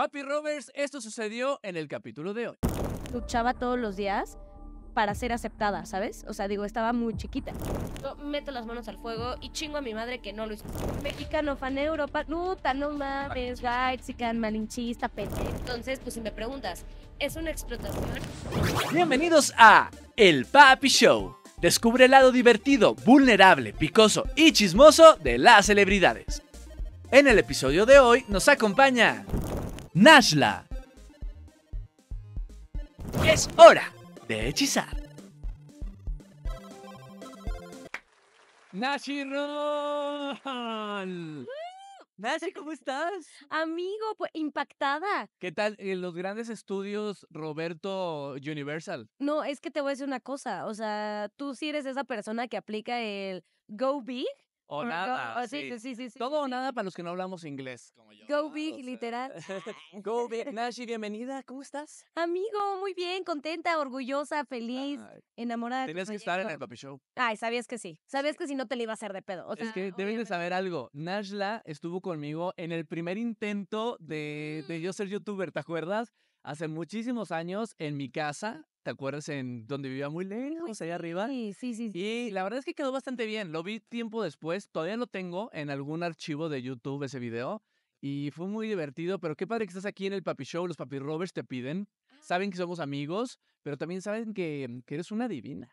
Papi Rovers, esto sucedió en el capítulo de hoy. luchaba todos los días para ser aceptada, ¿sabes? O sea, digo, estaba muy chiquita. Yo meto las manos al fuego y chingo a mi madre que no lo hizo. Mexicano, fan de Europa, puta, no mames, Gaitsican, malinchista, pendejo. Entonces, pues si me preguntas, ¿es una explotación? Bienvenidos a El Papi Show. Descubre el lado divertido, vulnerable, picoso y chismoso de las celebridades. En el episodio de hoy nos acompaña Nashla. Es hora de hechizar. Nashi Roll. Nashi, ¿cómo estás? Amigo, pues impactada. ¿Qué tal en los grandes estudios Roberto Universal? No, es que te voy a decir una cosa. O sea, tú sí eres esa persona que aplica el go big. O nada. sí, sí. sí, sí, sí, sí. Todo o nada para los que no hablamos inglés. Como yo. Go big, literal. Go big. Nashi, bienvenida. ¿Cómo estás? Amigo, muy bien, contenta, orgullosa, feliz, enamorada. tenías que estar en el. Papi Show. Ay, sabías que sí. Sabías que si no te le iba a hacer de pedo. Es que debes de saber algo. Nashla estuvo conmigo en el primer intento de, de yo ser youtuber, ¿te acuerdas? Hace muchísimos años en mi casa. ¿Te acuerdas en donde vivía muy lejos, allá arriba? Sí, sí, sí. sí. Y la verdad es que quedó bastante bien. Lo vi tiempo después. Todavía lo tengo en algún archivo de YouTube ese video. Y fue muy divertido. Pero qué padre que estás aquí en el Papi Show. Los Papi Rovers te piden. Saben que somos amigos. Pero también saben que, que eres una divina.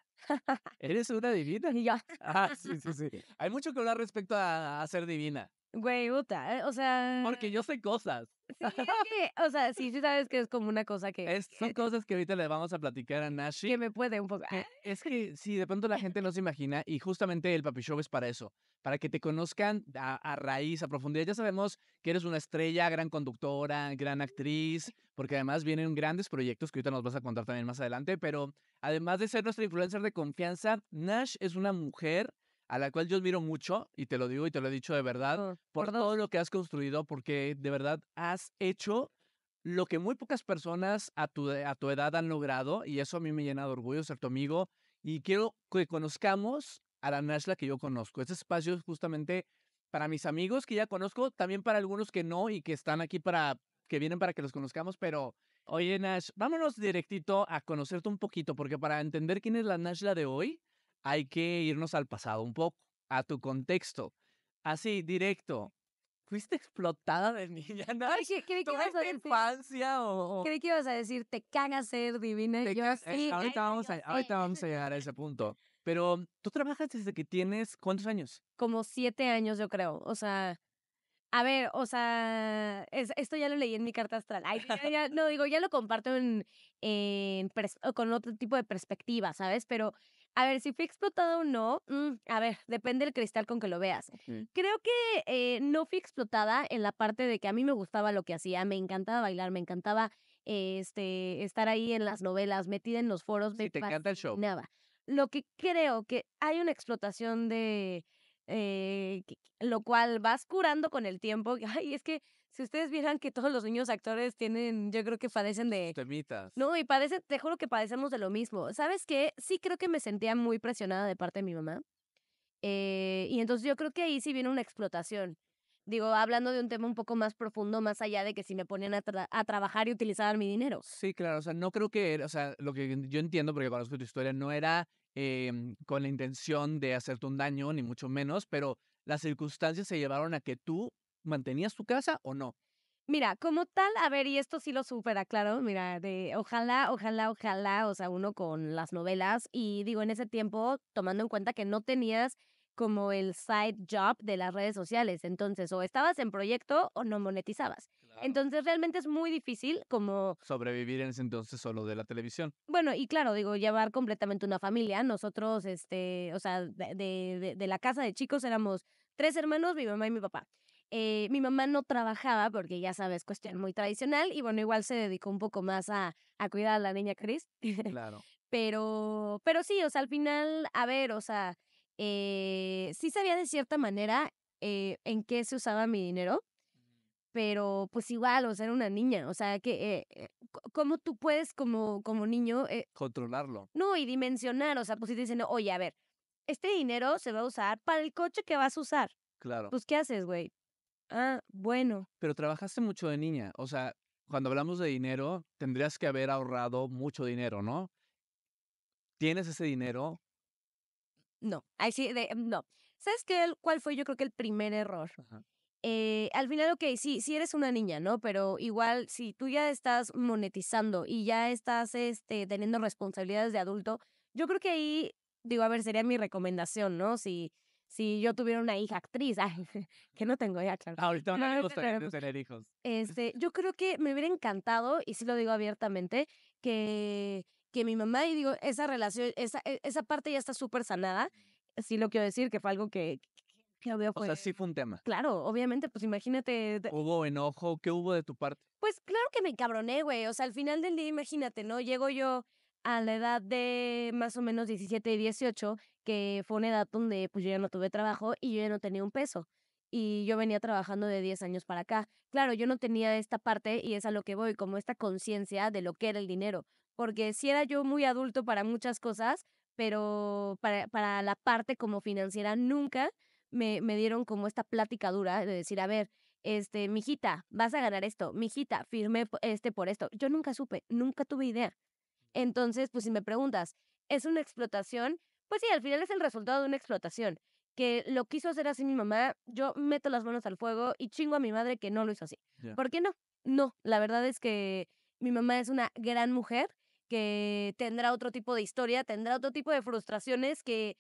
Eres una divina. Y yo, Ah, sí, sí, sí. Hay mucho que hablar respecto a, a ser divina. güey, puta, eh, o sea. Porque yo sé cosas. Sí, es que, o sea, sí, sí sabes que es como una cosa que, Es- son cosas que ahorita le vamos a platicar a Nashi. que me puede un poco. que es que sí, de pronto la gente no se imagina y justamente el Papi Show es para eso, para que te conozcan a, a raíz, a profundidad. Ya sabemos que eres una estrella, gran conductora, gran actriz, porque además vienen grandes proyectos que ahorita nos vas a contar también más adelante, pero además de ser nuestra influencer de confianza, Nash es una mujer a la cual yo admiro mucho y te lo digo y te lo he dicho de verdad por por todo lo que has construido, porque de verdad has hecho lo que muy pocas personas a tu, a tu edad han logrado, y eso a mí me llena de orgullo ser tu amigo. Y quiero que conozcamos a la Nashla que yo conozco. Este espacio es justamente para mis amigos que ya conozco, también para algunos que no y que están aquí para, que vienen para que los conozcamos, pero oye Nash, vámonos directito a conocerte un poquito, porque para entender quién es la Nashla de hoy, hay que irnos al pasado un poco, a tu contexto. Así, directo. ¿Fuiste explotada de niña, Nash? ¿qué- qué- qué ibas a ¿Tuviste decir? infancia o...? o- Creí que ibas a decir, te caga ser divina. te Yo ca- eh, sí, ahorita, ay, vamos a, ahorita vamos a llegar a ese punto. Pero tú trabajas desde que tienes ¿cuántos años? Como siete años, yo creo. O sea, a ver, o sea, es- esto ya lo leí en mi carta astral. Ay, ya- ya- no, digo, ya lo comparto en, en con otro tipo de perspectiva, ¿sabes? Pero, a ver, si fui explotada o no, mm, a ver, depende del cristal con que lo veas. Creo que eh, no fui explotada en la parte de que a mí me gustaba lo que hacía, me encantaba bailar, me encantaba este, estar ahí en las novelas, metida en los foros, me Sí, te encanta el show. Lo que creo que hay una explotación de eh, lo cual vas curando con el tiempo. Ay, es que si ustedes vieran que todos los niños actores tienen, yo creo que padecen de Temitas. no, y padece, te juro que padecemos de lo mismo. ¿Sabes qué? Sí creo que me sentía muy presionada de parte de mi mamá. Eh, y entonces yo creo que ahí sí viene una explotación. Digo, hablando de un tema un poco más profundo, más allá de que si me ponían a, tra- a trabajar y utilizaban mi dinero. Sí, claro, o sea, no creo que, o sea, lo que yo entiendo, porque conozco tu historia, no era em, con la intención de hacerte un daño, ni mucho menos, pero las circunstancias se llevaron a que tú mantenías tu casa o no. Mira, como tal, a ver, y esto sí lo supera claro, mira, de ojalá, ojalá, ojalá, o sea, uno con las novelas, y digo, en ese tiempo, tomando en cuenta que no tenías como el side job de las redes sociales, entonces, o estabas en proyecto o no monetizabas. Entonces, realmente es muy difícil como, Sobrevivir en ese entonces solo de la televisión. bueno, y claro, digo, llevar completamente una familia. Nosotros, este, o sea, de, de, de- de la casa de chicos éramos tres hermanos, mi mamá y mi papá. Eh, mi mamá no trabajaba porque ya sabes, cuestión muy tradicional y bueno, igual se dedicó un poco más a, a cuidar a la niña Chris. Claro. pero, pero sí, o sea, al final, a ver, o sea, eh, sí sabía de cierta manera eh, en qué se usaba mi dinero, pero pues igual, o sea, era una niña, o sea, que, eh, ¿cómo tú puedes como, como niño, Controlarlo. no, y dimensionar, o sea, pues si te dicen, oye, a ver, este dinero se va a usar para el coche que vas a usar, Claro. pues ¿qué haces, güey? Ah, bueno. Pero trabajaste mucho de niña. O sea, cuando hablamos de dinero, tendrías que haber ahorrado mucho dinero, ¿no? ¿Tienes ese dinero? No, ahí sí, de, no. ¿Sabes qué? ¿Cuál fue yo creo que el primer error? Ajá. Eh, al final, ok, sí, sí eres una niña, ¿no? Pero igual, si tú ya estás monetizando y ya estás este, teniendo responsabilidades de adulto, yo creo que ahí, digo, a ver, sería mi recomendación, ¿no? Si, si yo tuviera una hija actriz, ay, que no tengo ya, claro. Ahorita No, me gustaría tener hijos. Este, yo creo que me hubiera encantado, y sí lo digo abiertamente, que, que mi mamá, y digo, esa relación, esa, e- esa parte ya está súper sanada. Sí lo quiero decir, que fue algo que, que obvio O fue. sea, sí fue un tema. Claro, obviamente, pues imagínate, ¿Hubo enojo? ¿Qué hubo de tu parte? pues claro que me encabroné, güey. O sea, al final del día, imagínate, ¿no? Llego yo a la edad de más o menos 17 y 18, que fue una edad donde pues yo ya no tuve trabajo y yo ya no tenía un peso. Y yo venía trabajando de 10 años para acá. Claro, yo no tenía esta parte y es a lo que voy, como esta conciencia de lo que era el dinero. Porque sí era yo muy adulto para muchas cosas, pero para, para la parte como financiera nunca me, me dieron como esta plática dura de decir, a ver, este, mijita, vas a ganar esto, mijita, firmé este por esto. Yo nunca supe, nunca tuve idea. Entonces, pues si me preguntas, ¿es una explotación? Pues sí, al final es el resultado de una explotación. Que lo quiso hacer así mi mamá, yo meto las manos al fuego y chingo a mi madre que no lo hizo así. Ya. ¿Por qué no? No, la verdad es que mi mamá es una gran mujer que tendrá otro tipo de historia, tendrá otro tipo de frustraciones que,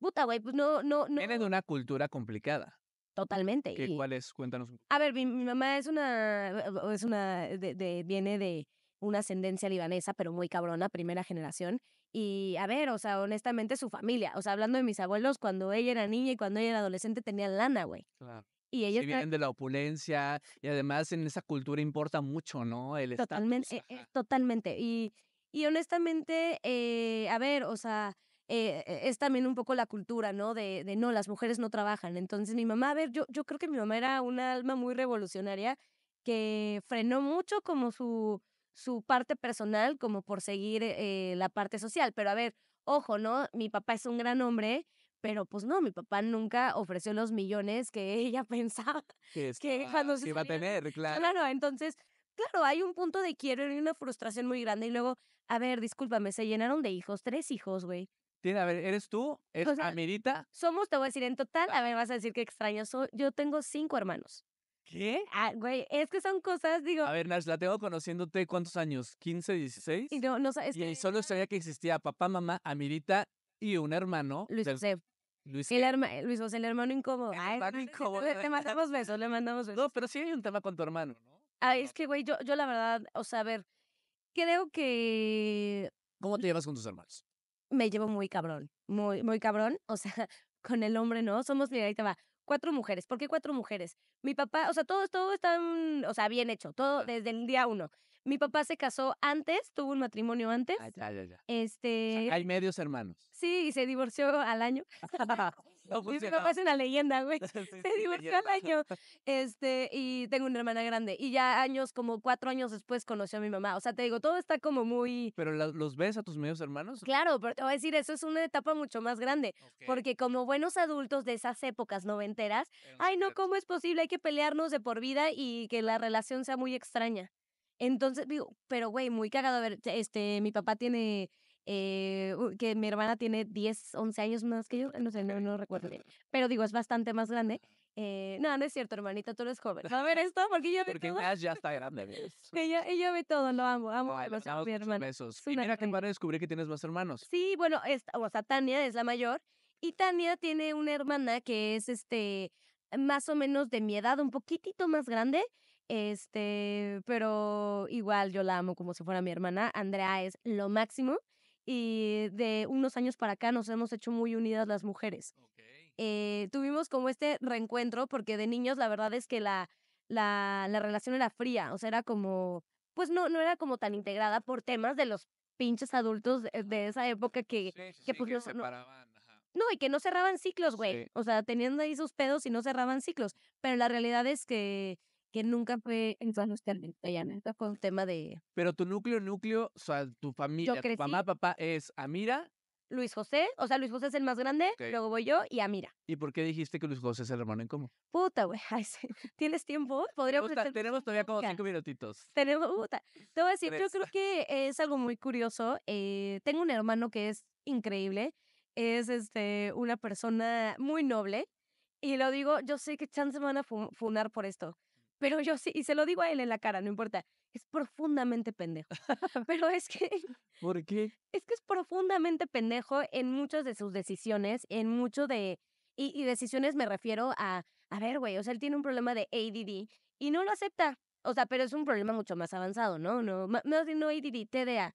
puta, güey, pues no, no, no. Viene de una cultura complicada. Totalmente. ¿Qué, y- ¿Cuál es? Cuéntanos un poco. a ver, mi, mi mamá es una, es una, de, de- viene de una ascendencia libanesa, pero muy cabrona, primera generación. Y a ver, o sea, honestamente su familia, o sea, hablando de mis abuelos, cuando ella era niña y cuando ella era adolescente tenían lana, güey. Claro. Y Sí, está vienen de la opulencia y además en esa cultura importa mucho, ¿no? El totalmente, eh, eh, totalmente. Y, y honestamente, eh, a ver, o sea, eh, eh, es también un poco la cultura, ¿no? De, de no, las mujeres no trabajan. Entonces mi mamá, a ver, yo, yo creo que mi mamá era una alma muy revolucionaria que frenó mucho como su, su parte personal como por seguir eh, la parte social. Pero a ver, ojo, ¿no? Mi papá es un gran hombre, pero pues no, mi papá nunca ofreció los millones que ella pensaba. Que, cuando se que iba a tener, claro. Claro, entonces, claro, hay un punto de quiero y una frustración muy grande. Y luego, a ver, discúlpame, se llenaron de hijos, tres hijos, güey. Tiene, a ver, ¿eres tú? ¿Es O sea, Amirita? Somos, te voy a decir, en total, a ver, vas a decir que extraño soy. Yo tengo cinco hermanos. ¿Qué? Ah, güey, es que son cosas, digo, A ver, Nash, la tengo conociéndote, ¿cuántos años? ¿15, 16? y no, no sabes. Y solo sabía que existía papá, mamá, Amirita y un hermano. Luis del- José, Luis el herma- Luis José, el hermano incómodo. El Ay, hermano incómodo. Le, le mandamos besos, le mandamos besos. No, pero sí hay un tema con tu hermano, ¿no? Ay, es que, güey, yo, yo la verdad, o sea, a ver, creo que ¿Cómo te llevas con tus hermanos? me llevo muy cabrón, muy, muy cabrón. O sea, con el hombre, ¿no? Somos, mira, ahí te va, cuatro mujeres. ¿Por qué cuatro mujeres? Mi papá, o sea, todo, todo está, o sea, bien hecho, todo desde el día uno. Mi papá se casó antes, tuvo un matrimonio antes. Ah, ya, ya, ya. O Este, sea, hay medios hermanos. sí, y se divorció al año. no Mi papá es una leyenda, güey. Sí, Se divorció leyenda. al año. Este, y tengo una hermana grande. Y ya años, como cuatro años después, conoció a mi mamá. O sea, te digo, todo está como muy. ¿Pero la- los ves a tus medios hermanos? Claro, pero te voy a decir, eso es una etapa mucho más grande. Porque como buenos adultos de esas épocas noventeras, ay no. ¿cómo es posible? Hay que pelearnos de por vida y que la relación sea muy extraña. Entonces, digo, pero güey, muy cagado. A ver, este, mi papá tiene, eh, que mi hermana tiene 10, 11 años más que yo, no sé, no, no recuerdo bien. Pero digo, es bastante más grande. Eh, no, no es cierto, hermanita, tú eres joven. A ver esto, porque yo ve Porque todo. Nash ya está grande. Ella, ella ve todo, lo amo, amo Ay, demasiado a mi hermana. besos. Es Y mira reina. padre descubrí que tienes más hermanos. Sí, bueno, esta, o sea, Tania es la mayor y Tania tiene una hermana que es este más o menos de mi edad, un poquitito más grande, este, pero igual yo la amo como si fuera mi hermana. Andrea es lo máximo y de unos años para acá nos hemos hecho muy unidas las mujeres. Eh, tuvimos como este reencuentro porque de niños la verdad es que la, la, la relación era fría, o sea, era como, pues no, no era como tan integrada por temas de los pinches adultos de, de esa época que, Sí, sí, que sí, pues que no- no- y que no cerraban ciclos, güey. O sea, teniendo ahí sus pedos y no cerraban ciclos. Pero la realidad es que, que nunca fue en todos términos, ya neta fue un tema de... Pero tu núcleo, núcleo, o sea, tu familia, tu mamá, papá es Amira Luis José, o sea, Luis José es el más grande, Ok. luego voy yo y Amira. ¿Y por qué dijiste que Luis José es el hermano en común? Puta, güey. ay, sí. ¿Tienes tiempo? Podríamos Gusta- hacer tenemos todavía como cinco minutitos. Tenemos, puta. Te voy a decir, yo Tres. creo que es algo muy curioso. eh, tengo un hermano que es increíble. Es este una persona muy noble. Y lo digo, yo sé que chance me van a fu- funar por esto. Pero yo sí, y se lo digo a él en la cara, no importa. Es profundamente pendejo. Pero es que ¿Por qué? es que es profundamente pendejo en muchas de sus decisiones, en mucho de... Y, y decisiones me refiero a, a ver, güey, o sea, él tiene un problema de ADD y no lo acepta. O sea, pero es un problema mucho más avanzado, ¿no? No, bien no ADD, TDA.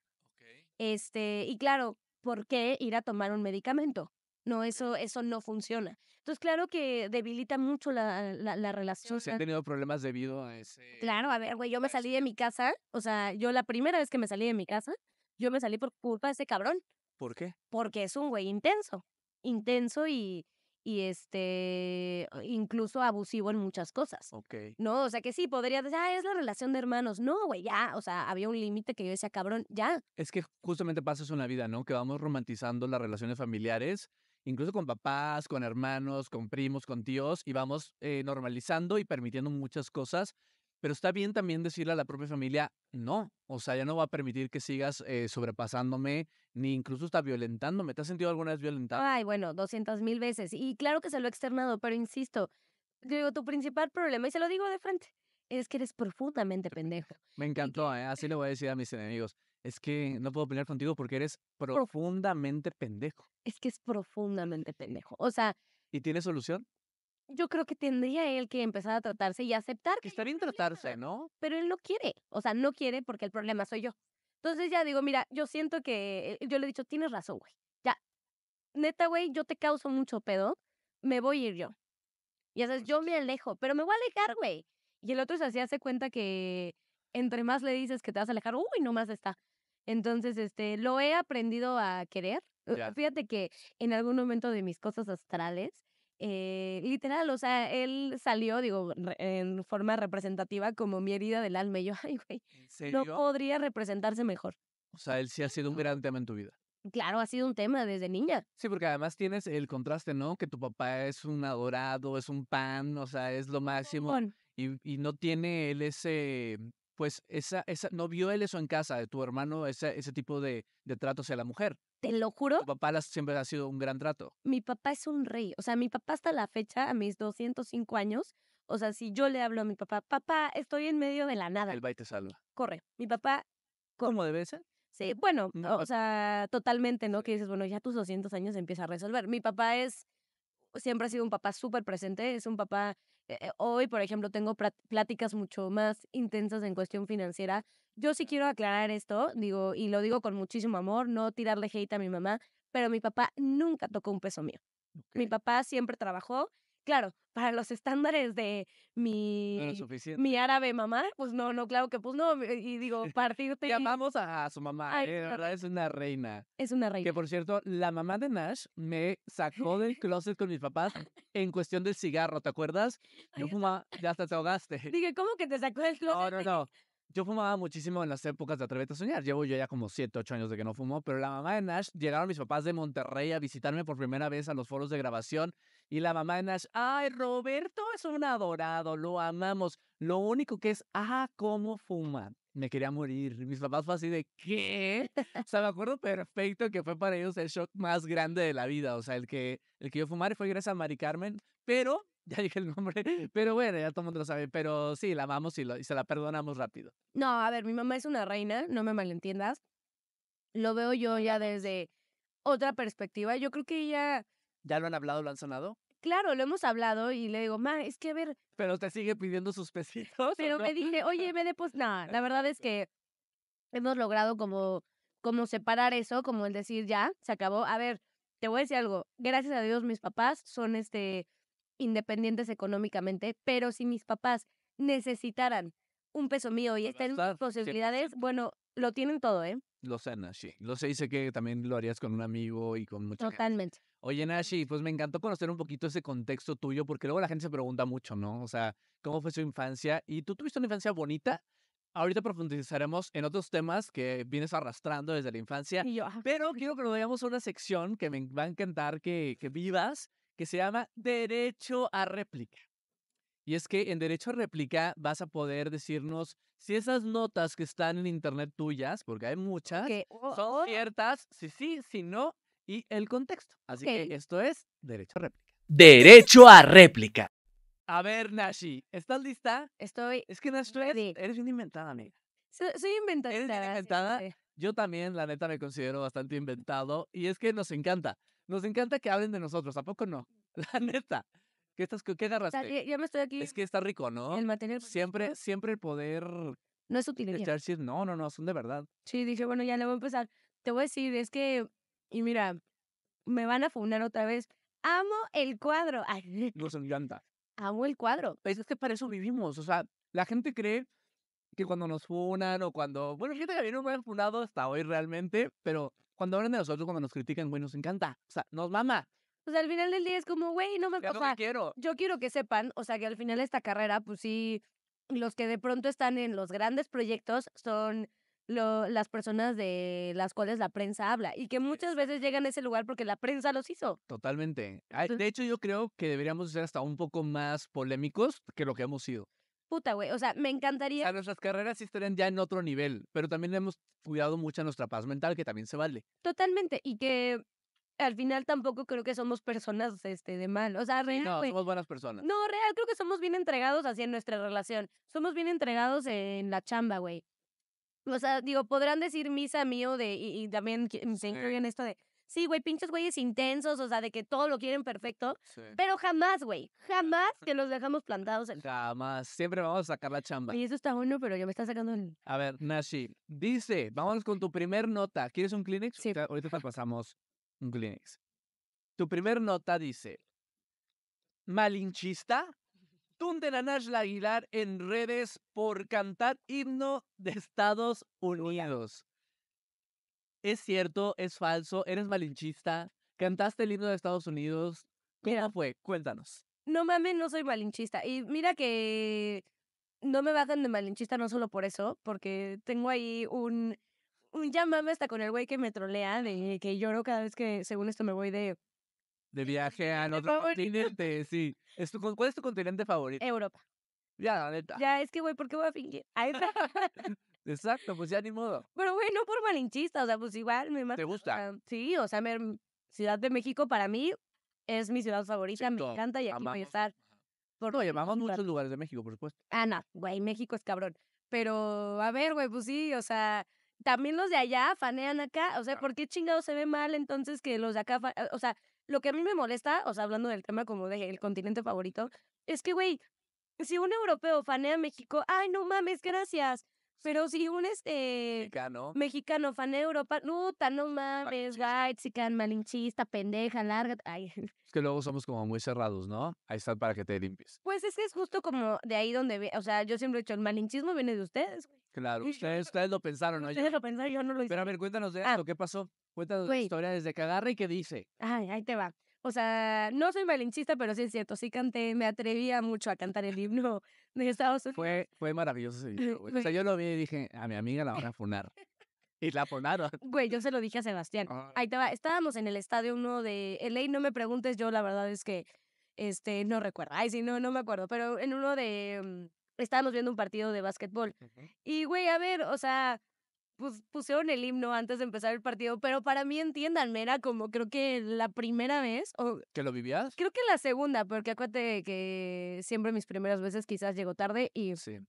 Este, y claro, ¿por qué ir a tomar un medicamento? No, eso, eso no funciona. Entonces, claro que debilita mucho la, la, la relación. Se han tenido problemas debido a ese... Claro, a ver, güey, yo me salí de mi casa, o sea, yo la primera vez que me salí de mi casa, yo me salí por culpa de ese cabrón ¿Por qué? porque es un güey intenso, intenso y, y este, incluso abusivo en muchas cosas. Ok. No, o sea que sí, podría decir, ah, es la relación de hermanos. No, güey, ya, o sea, había un límite que yo decía, cabrón, ya. Es que justamente pasa eso en la vida, ¿no? Que vamos romantizando las relaciones familiares, incluso con papás, con hermanos, con primos, con tíos, y vamos eh, normalizando y permitiendo muchas cosas. Pero está bien también decirle a la propia familia, no, o sea, ya no va a permitir que sigas eh, sobrepasándome, ni incluso está violentándome. ¿Te has sentido alguna vez violentado? Ay, bueno, 200 mil veces. Y claro que se lo he externado, pero insisto, digo, tu principal problema, y se lo digo de frente, es que eres profundamente pendejo. Me encantó, ¿eh? Así le voy a decir a mis enemigos. Es que no puedo pelear contigo porque eres profundamente pendejo. Es que es profundamente pendejo. O sea, ¿Y tienes solución? yo creo que tendría él que empezar a tratarse y aceptar Que está bien tiene tratarse, ¿no? Pero él no quiere. O sea, no quiere porque el problema soy yo. Entonces ya digo, mira, yo siento que eh, yo le he dicho, tienes razón, güey. Ya, neta, güey, yo te causo mucho pedo, me voy a ir yo. Ya sabes, yo me alejo, pero me voy a alejar, güey. Y el otro se hacía hace cuenta que entre más le dices que te vas a alejar, uy, no más está. Entonces, este, lo he aprendido a querer. Fíjate que en algún momento de mis cosas astrales, eh, literal, o sea, él salió, digo, re- en forma representativa como mi herida del alma. Y yo, ay, güey, ¿En no podría representarse mejor. O sea, él sí ha sido un gran tema en tu vida. Claro, ha sido un tema desde niña. Sí, porque además tienes el contraste, ¿no? Que tu papá es un adorado, es un pan, o sea, es lo máximo. Y, y no tiene él ese, pues, esa, esa, no vio él eso en casa, de tu hermano, ese, ese tipo de, de trato hacia la mujer. Te lo juro, Tu papá siempre ha sido un gran trato. mi papá es un rey. O sea, mi papá hasta la fecha, a mis 205 años, o sea, si yo le hablo a mi papá, papá, estoy en medio de la nada, Él va y te salva. corre. Mi papá, ¿Cómo debe ser? sí, bueno, No, o sea, totalmente, ¿no? Que dices, bueno, ya tus 200 años empieza a resolver. Mi papá es, siempre ha sido un papá súper presente, es un papá, eh, eh, hoy, por ejemplo, tengo pláticas mucho más intensas en cuestión financiera. Yo sí quiero aclarar esto, digo, y lo digo con muchísimo amor, no tirarle hate a mi mamá, pero mi papá nunca tocó un peso mío. Mi papá siempre trabajó, claro, para los estándares de No mi, suficiente. mi árabe mamá, pues no, no, claro que pues no, y digo, partirte Y amamos a, a su mamá, Ay, eh, de no. verdad es una reina. es una reina. Que por cierto, la mamá de Nash me sacó del closet con mis papás en cuestión del cigarro, ¿te acuerdas? Yo fumaba, ya hasta te ahogaste. Dije, ¿cómo que te sacó del No, closet? no, no. Yo fumaba muchísimo en las épocas de Atrévete a Soñar. Llevo yo ya como 7, 8 años de que no fumo, pero la mamá de Nash, llegaron mis papás de Monterrey a visitarme por primera vez a los foros de grabación y la mamá de Nash, ay, Roberto es un adorado, lo amamos. Lo único que es, ah, cómo fuma. Me quería morir. Mis papás fue así de, ¿qué? O sea, me acuerdo perfecto que fue para ellos el shock más grande de la vida. O sea, el que, el que yo fumara fue gracias a Mari Carmen, pero, ya dije el nombre, pero bueno, ya todo el mundo lo sabe. Pero sí, la amamos y, lo- y se la perdonamos rápido. No, a ver, mi mamá es una reina, no me malentiendas. Lo veo yo ya desde otra perspectiva. Yo creo que ella, ¿Ya lo han hablado, lo han sonado? claro, lo hemos hablado y le digo, ma, es que a ver, Pero te sigue pidiendo sus pesitos. ¿o pero no? me dije, oye, me de pues, nada, la verdad es que hemos logrado como, como separar eso, como el decir, ya, se acabó. A ver, te voy a decir algo, gracias a Dios mis papás son este independientes económicamente, pero si mis papás necesitaran un peso mío y estén estar, posibilidades, 100%. bueno, lo tienen todo, ¿eh? Lo sé, Nashi. Lo sé y sé que también lo harías con un amigo y con mucha gente. Totalmente. Oye, Nashi, pues me encantó conocer un poquito ese contexto tuyo, porque luego la gente se pregunta mucho, ¿no? O sea, ¿cómo fue su infancia? ¿Y tú tuviste una infancia bonita? ahorita profundizaremos en otros temas que vienes arrastrando desde la infancia. Y yo, ajá. Pero quiero que nos vayamos a una sección que me va a encantar que, que vivas, que se llama Derecho a réplica. Y es que en Derecho a réplica vas a poder decirnos si esas notas que están en internet tuyas, porque hay muchas, que, oh, son oh, ciertas, si sí, si no, y el contexto. Así Ok. que esto es Derecho a réplica. Derecho a réplica. A ver, Nashi, ¿estás lista? estoy. Es que Nash, tú eres, Sí. eres bien inventada, amiga. Soy, soy inventada. ¿Eres bien sí, inventada? sí. Yo también, la neta, me considero bastante inventado. Y es que nos encanta. Nos encanta que hablen de nosotros. ¿A poco no? La neta. ¿Qué, estás, qué agarraste? ya, ya me estoy aquí. Es que está rico, ¿no? el material. Siempre, siempre el poder No es utilería. No, no, no, son de verdad. Sí, dije, bueno, ya le voy a empezar. Te voy a decir, es que. Y mira, me van a funar otra vez. Amo el cuadro. Ay, Nos encanta. amo el cuadro. Pues es que para eso vivimos. O sea, la gente cree que cuando nos funan o cuando. Bueno, fíjate que a mí no me han funado hasta hoy realmente, pero cuando hablan de nosotros, cuando nos critican, güey, nos encanta. O sea, nos mama. O sea, al final del día es como, güey, no me. Es O lo sea, que quiero. yo quiero que sepan, o sea, que al final de esta carrera, pues sí, los que de pronto están en los grandes proyectos son lo- las personas de las cuales la prensa habla y que muchas veces llegan a ese lugar porque la prensa los hizo. Totalmente. De hecho, yo creo que deberíamos ser hasta un poco más polémicos que lo que hemos sido. Puta, güey. O sea, me O encantaría. sea, nuestras carreras sí estarían ya en otro nivel, pero también hemos cuidado mucho nuestra paz mental, que también se vale. Totalmente. Y que al final tampoco creo que somos personas este, de mal. O sea, real, No, somos buenas personas. No, real, creo que somos bien entregados así en nuestra relación. Somos bien entregados en la chamba, güey. O sea, digo, podrán decir misa mío de, y, y también se Sí. incluyen esto de, sí, güey, pinches güeyes intensos, o sea, de que todo lo quieren perfecto, Sí. pero jamás, güey, jamás que los dejamos plantados en... Jamás. Siempre vamos a sacar la chamba. Y eso está bueno, pero ya me está sacando el... A ver, Nashi, dice, vamos con tu primer nota. ¿Quieres un Kleenex? Sí. Ahorita- Ahorita te pasamos un Kleenex. Tu primer nota dice, malinchista, tunden a Nashla Aguilar en redes por cantar himno de Estados Unidos. ¿Es cierto? ¿Es falso? ¿Eres malinchista? ¿Cantaste el himno de Estados Unidos? ¿Cómo Mira. fue? Cuéntanos. No mames, no soy malinchista. Y mira que no me bajan de malinchista no solo por eso, porque tengo ahí un... Un llamame hasta con el güey que me trolea, de que lloro cada vez que, según esto, me voy de De viaje a otro favorito. continente, sí. ¿Es tu con- ¿Cuál es tu continente favorito? Europa. Ya, la neta. Ya, es que, güey, ¿por qué voy a fingir? Ahí está. Exacto, pues ya ni modo. Pero, güey, no por malinchista, o sea, pues igual me mata. ¿Te o gusta? sea, sí, o sea, me- Ciudad de México para mí es mi ciudad favorita, me encanta y aquí voy a estar. Por No, llamamos muchos lugares de México, por supuesto. Ah, no, güey, México es cabrón. Pero, a ver, güey, pues sí, o sea, también los de allá fanean acá. O sea, ¿por qué chingados se ve mal entonces que los de acá, o sea, lo que a mí me molesta, o sea, hablando del tema como del continente favorito, es que, güey, si un europeo fanea a México, ay, no mames, gracias. Pero si un este Mexicano. mexicano fanea a Europa, no, ta, no mames, guay, malinchista, pendeja, larga. Ay, Es que luego somos como muy cerrados, ¿no? Ahí está para que te limpies. pues es que es justo como de ahí donde, o sea, yo siempre he dicho, el malinchismo viene de ustedes, güey. Claro, ustedes, ustedes lo pensaron, ¿no? Yo- Ustedes lo pensaron, yo no lo hice. Pero a ver, cuéntanos de Ah. esto. ¿Qué pasó? Cuéntanos la historia desde que agarra y qué dice. Ay, ahí te va. O sea, no soy malinchista, pero sí es cierto, sí canté, me atrevía mucho a cantar el himno de Estados Unidos. Fue, fue maravilloso ese video, güey. O sea, yo lo vi y dije, a mi amiga la van a funar. Y la funaron. Güey, yo se lo dije a Sebastián. Ah. Ahí te va. Estábamos en el estadio uno de LA, no me preguntes, yo la verdad es que este no recuerdo. Ay, sí, no, no me acuerdo. Pero en uno de. mm, estábamos viendo un partido de básquetbol. Y, güey, a ver, o sea, pues pusieron el himno antes de empezar el partido. Pero para mí, entiéndanme, era como creo que la primera vez, o ¿Que lo vivías? creo que la segunda, porque acuérdate que siempre mis primeras veces quizás llego tarde y, Sí.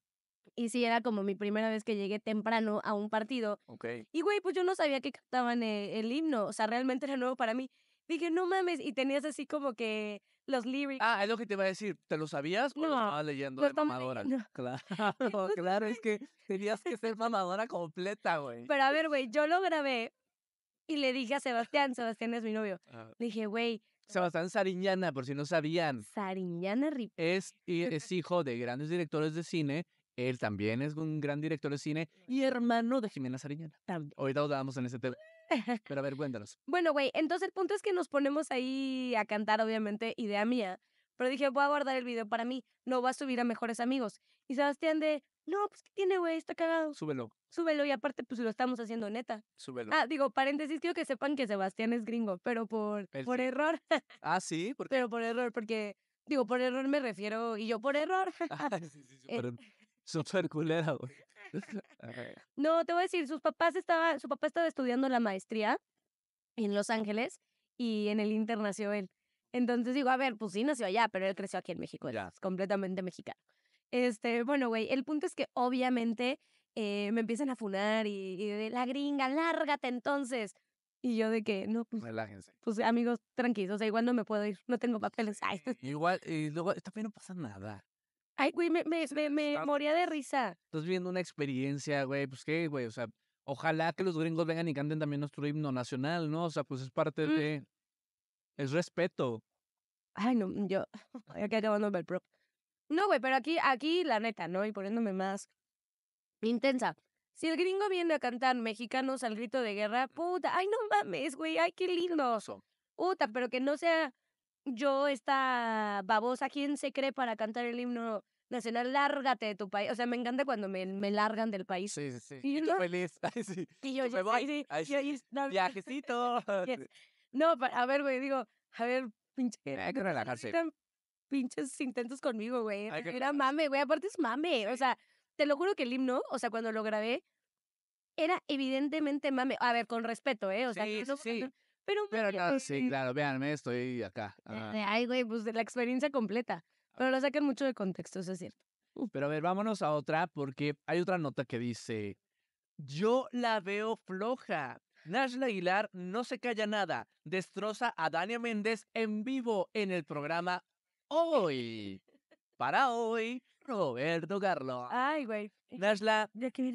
y sí era como mi primera vez que llegué temprano a un partido. Ok. Y güey, pues yo no sabía que cantaban eh, el himno, o sea, realmente era nuevo para mí. Dije, no mames, y tenías así como que los lyrics. Ah, es lo que te iba a decir. ¿Te lo sabías o lo No, estabas leyendo lo de mamadora? leyendo. Claro, claro, es que tenías que ser mamadora completa, güey. Pero a ver, güey, yo lo grabé y le dije a Sebastián, Sebastián es mi novio, Ah, le dije, güey, Sebastián Sariñana, por si no sabían, Sariñana Rip. es, hijo de grandes directores de cine. Él también es un gran director de cine y hermano de Jimena Sariñana. También. Ahorita nos damos en ese tema. Pero a ver, cuéntanos. Bueno, güey, entonces el punto es que nos ponemos ahí a cantar, obviamente, idea mía. Pero dije, voy a guardar el video para mí, no voy a subir a mejores amigos. Y Sebastián de, no, pues, ¿qué tiene, güey? Está cagado. Súbelo, Súbelo y aparte, pues lo estamos haciendo neta. súbelo. Ah, digo, paréntesis, quiero que sepan que Sebastián es gringo, pero por, Él por sí. error, Ah, sí, porque. pero por error, porque, digo, por error me refiero, y yo por error. Ay, sí, sí, Eh. súper, súper culera, güey. No, te voy a decir, sus papás estaba, su papá estaba estudiando la maestría en Los Ángeles y en el Inter nació él. Entonces digo, a ver, pues sí nació allá, pero él creció aquí en México, él es completamente mexicano. Este, bueno, güey, el punto es que obviamente eh, me empiezan a funar y, y de la gringa, lárgate entonces. Y yo de que, no, pues, Relájense. pues amigos, tranquilos, o sea, igual no me puedo ir, no tengo papeles. Ay, Igual, y luego también no pasa nada. Ay güey, me, me, me, me moría de risa. Estás viviendo una experiencia, güey, pues qué, güey, o sea, ojalá que los gringos vengan y canten también nuestro himno nacional, ¿no? O sea, pues es parte Mm. de... Es respeto. Ay, no, yo, aquí acabándome el prop. No, güey, pero aquí, aquí, la neta, ¿no? Y poniéndome más intensa. Si el gringo viene a cantar mexicanos al grito de guerra, puta, ay, no mames, güey, ay, qué lindo. Eso. Puta, pero que no sea yo esta babosa, ¿quién se cree para cantar el himno nacional? Lárgate de tu país. O sea, me encanta cuando me, me largan del país. Sí, sí, sí. Y Y tú no- feliz. Ay, sí. Y yo, me ya- voy. sí, Ay, yo- sí. no, Viajecito. Yes. No, a ver, güey, digo, a ver, pinche. Hay que relajarse. pinches intentos conmigo, güey. Que Era mame, güey. Aparte es mame. O sea, te lo juro que el himno, o sea, cuando lo grabé, era evidentemente mame. A ver, con respeto, ¿eh? O sea, Sí, no- sí. Pero, Pero no, sí, claro, véanme, estoy acá. eh, Ajá. Ay, güey, pues de la experiencia completa. Pero lo sacan mucho de contexto, eso es cierto. Pero a ver, vámonos a otra, porque hay otra nota que dice: Yo la veo floja. Nashla Aguilar no se calla nada. Destroza a Dania Méndez en vivo en el programa Hoy. Para hoy, Roberto Carlos. Ay, güey. Nashla,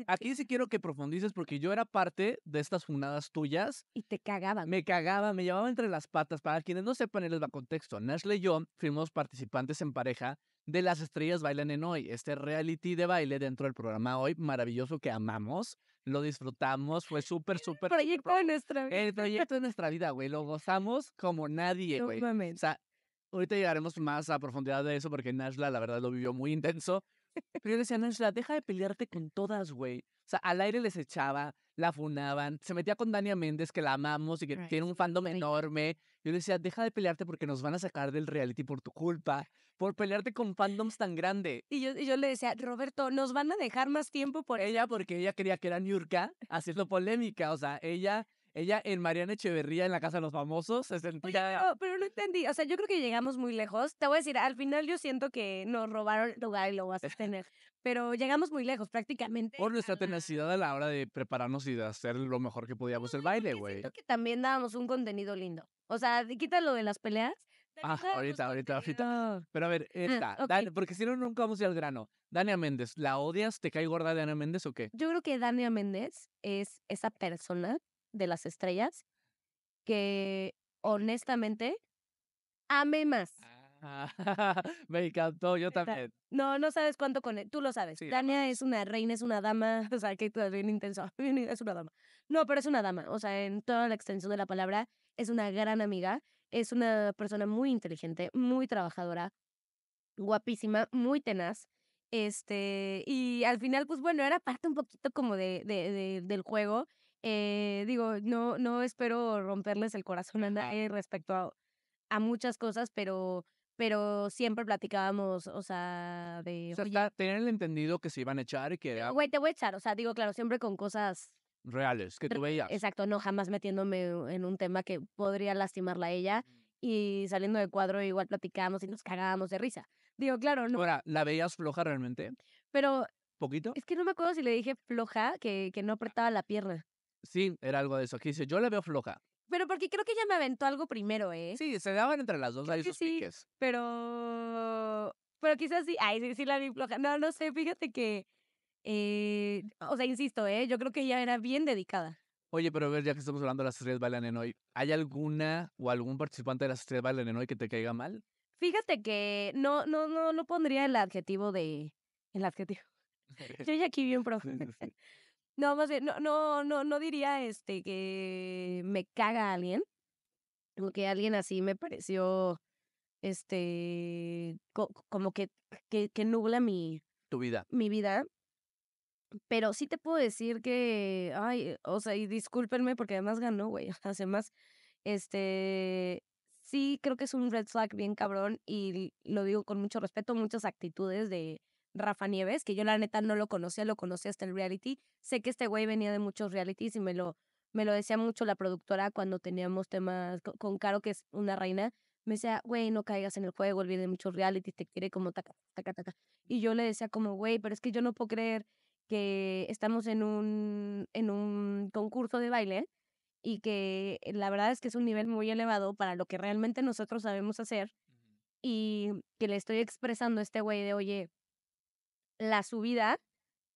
aquí sí quiero que profundices porque yo era parte de estas funadas tuyas. Y te cagaban. Me cagaba, me llevaba entre las patas. Para quienes no sepan, él les va contexto. Nashla y yo fuimos participantes en pareja de Las Estrellas Bailan en Hoy, este reality de baile dentro del programa Hoy, maravilloso que amamos, lo disfrutamos, fue súper, súper... Proyecto de nuestra vida. El proyecto de nuestra vida, güey, lo gozamos como nadie, güey. O sea, ahorita llegaremos más a profundidad de eso porque Nashla, la verdad, lo vivió muy intenso. Pero yo le decía, Nashla, deja de pelearte con todas, güey. O sea, al aire les echaba, la funaban, se metía con Dania Méndez, que la amamos y que Right, tiene un fandom right. enorme. Yo le decía, deja de pelearte porque nos van a sacar del reality por tu culpa, por pelearte con fandoms tan grande. Y yo, y yo le decía, Roberto, nos van a dejar más tiempo por Ella, porque ella quería que era Niurka, haciendo polémica. O sea, ella, ella en Mariana Echeverría, en la Casa de los Famosos, se sentía... pero, pero no entendí. O sea, yo creo que llegamos muy lejos. Te voy a decir, al final yo siento que nos robaron el lugar y lo vas a tener. Pero llegamos muy lejos, prácticamente. Por nuestra tenacidad a la hora de prepararnos y de hacer lo mejor que podíamos el baile, güey. Siento que también dábamos un contenido lindo. O sea, quita lo de las peleas. Ah, ahorita, ahorita, ahorita. Pero a ver, esta, ok. Dan- porque si no, nunca vamos a ir al grano. Dania Méndez, ¿la odias? ¿Te cae gorda Dania Méndez o qué? Yo creo que Dania Méndez es esa persona de las estrellas que honestamente ame más. Ah, me encantó, yo también. No, no sabes cuánto con él. Tú lo sabes. Sí, la Dania es una reina, es una dama. O sea, que todo bien intenso. Es una dama. No, pero es una dama. O sea, en toda la extensión de la palabra, es una gran amiga. Es una persona muy inteligente, muy trabajadora, guapísima, muy tenaz. Este, y al final, pues bueno, era parte un poquito como de, de, de- del juego. Eh, digo, no, no espero romperles el corazón a nadie respecto a, a muchas cosas, pero, pero siempre platicábamos, o sea, de, O sea, está, tener el entendido que se iban a echar y que era güey, te voy a echar, o sea, digo, claro, siempre con cosas, reales, que tú veías. exacto, no jamás metiéndome en un tema que podría lastimarla a ella y saliendo de cuadro igual platicábamos y nos cagábamos de risa. Digo, claro, no, Ahora, ¿la veías floja realmente? pero ¿Poquito? es que no me acuerdo si le dije floja, que, que no apretaba la pierna. Sí, era algo de eso. Aquí dice, yo la veo floja. Pero porque creo que ella me aventó algo primero, ¿eh? Sí, se daban entre las dos Creo ahí que sus sí. piques. Pero. Pero quizás sí. Ay, sí, sí la vi floja. No, no sé, fíjate que. eh, o sea, insisto, ¿eh? Yo creo que ella era bien dedicada. Oye, pero a ver, ya que estamos hablando de las estrellas bailan en hoy, ¿hay alguna o algún participante de las estrellas bailan en hoy que te caiga mal? Fíjate que no, no, no, no pondría el adjetivo de. El adjetivo. Yo ya aquí bien sí. No, más bien, no, no, no, no diría este que me caga a alguien. O que alguien así me pareció este, co- como que, que, que nubla mi, Tu vida. mi vida. Pero sí te puedo decir que, ay, o sea, y discúlpenme porque además ganó, güey. Además, este, sí creo que es un red flag bien cabrón y lo digo con mucho respeto, muchas actitudes de Rafa Nieves, que yo la neta no lo conocía, lo conocí hasta el reality. Sé que este güey venía de muchos realities y me lo, me lo decía mucho la productora cuando teníamos temas co- con Caro, que es una reina. Me decía, güey, no caigas en el juego, él viene de muchos realities, te quiere como taca, taca, taca. Y yo le decía como, güey, pero es que yo no puedo creer que estamos en un, en un concurso de baile y que la verdad es que es un nivel muy elevado para lo que realmente nosotros sabemos hacer y que le estoy expresando a este güey de, oye, la subida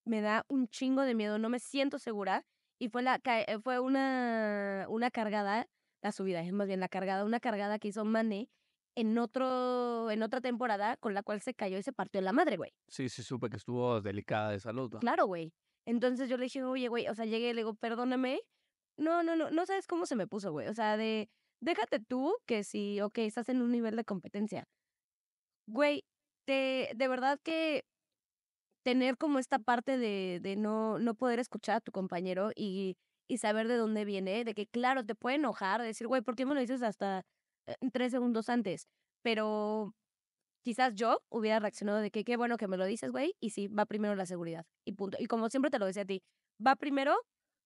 me da un chingo de miedo, no me siento segura y fue la eh, fue una una cargada, la subida, es más bien la cargada, una cargada que hizo Mane en otro en otra temporada con la cual se cayó y se partió la madre, güey. Sí, sí, supe que estuvo delicada de salud. ¿no? Claro, güey. Entonces yo le dije, oye, güey, o sea, llegué y le digo, perdóname. No, no, no, no sabes cómo se me puso, güey. O sea, de, déjate tú que si, ok, estás en un nivel de competencia. Güey, te, de verdad que tener como esta parte de, de no, no poder escuchar a tu compañero y, y saber de dónde viene, de que claro, te puede enojar, decir, güey, ¿por qué me lo dices hasta eh, tres segundos antes? Pero quizás yo hubiera reaccionado de que qué bueno que me lo dices, güey, y sí, va primero la seguridad. Y punto. Y como siempre te lo decía a ti, va primero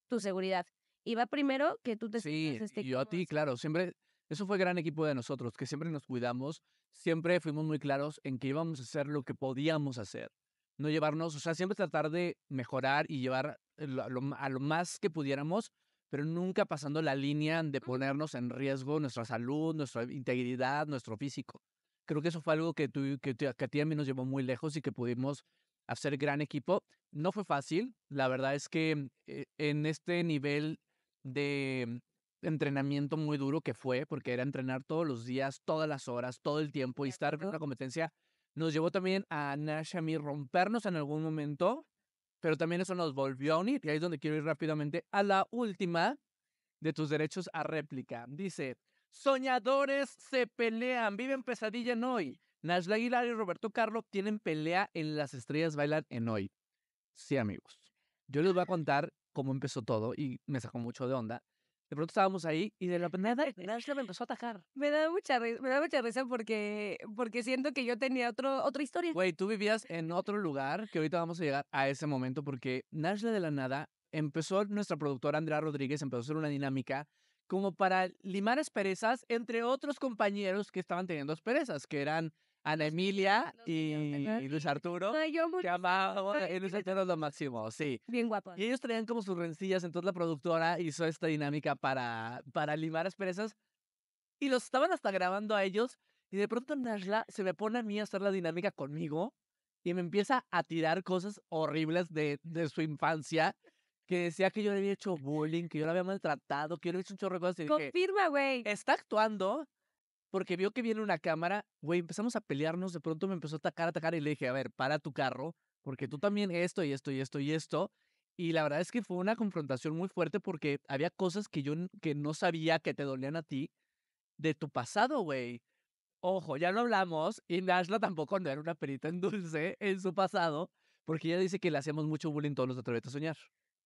tu seguridad. Y va primero que tú te Sí, este, yo a ti, claro, siempre, eso fue gran equipo de nosotros, que siempre nos cuidamos, siempre fuimos muy claros en que íbamos a hacer lo que podíamos hacer, no llevarnos, o sea, siempre tratar de mejorar y llevar lo- a lo, ma- a lo más que pudiéramos, pero nunca pasando la línea de ponernos en riesgo nuestra salud, nuestra integridad, nuestro físico. Creo que eso fue algo que, tú, que, que a ti a mí nos llevó muy lejos y que pudimos hacer gran equipo. No fue fácil, la verdad es que eh, en este nivel de entrenamiento muy duro que fue, porque era entrenar todos los días, todas las horas, todo el tiempo y estar en una competencia, nos llevó también a Nash a mí rompernos en algún momento, pero también eso nos volvió a unir. Y ahí es donde quiero ir rápidamente a la última de tus derechos a réplica. Dice, soñadores se pelean, viven pesadilla en hoy. Nash Aguilar y Roberto Carlo tienen pelea en Las Estrellas Bailan en hoy. Sí, amigos. Yo les voy a contar cómo empezó todo y me sacó mucho de onda. De pronto estábamos ahí y de la nada Nash me empezó a atacar. Me da mucha risa, me da mucha risa porque, porque siento que yo tenía otro, otra historia. Güey, tú vivías en otro lugar que ahorita vamos a llegar a ese momento porque Nashla de la nada empezó, nuestra productora Andrea Rodríguez empezó a hacer una dinámica como para limar asperezas entre otros compañeros que estaban teniendo asperezas, que eran Ana Emilia y, y Luis Arturo. Ay, yo muy Que amaba, Luis Arturo es lo máximo, sí. bien guapo. Y ellos traían como sus rencillas, entonces la productora hizo esta dinámica para, para limar asperezas y los estaban hasta grabando a ellos y de pronto Nashla se me pone a mí a hacer la dinámica conmigo y me empieza a tirar cosas horribles de, de su infancia que decía que yo le había hecho bullying, que yo la había maltratado, que yo le había hecho un chorro de cosas y Confirma, güey. está actuando porque vio que viene una cámara, güey, empezamos a pelearnos, de pronto me empezó a atacar, atacar y le dije, a ver, para tu carro, porque tú también esto y esto y esto y esto. Y la verdad es que fue una confrontación muy fuerte porque había cosas que yo que no sabía que te dolían a ti de tu pasado, güey. Ojo, ya lo hablamos y Nashla tampoco no era una perita en dulce en su pasado, porque ella dice que le hacíamos mucho bullying todos los de Atrévete a Soñar.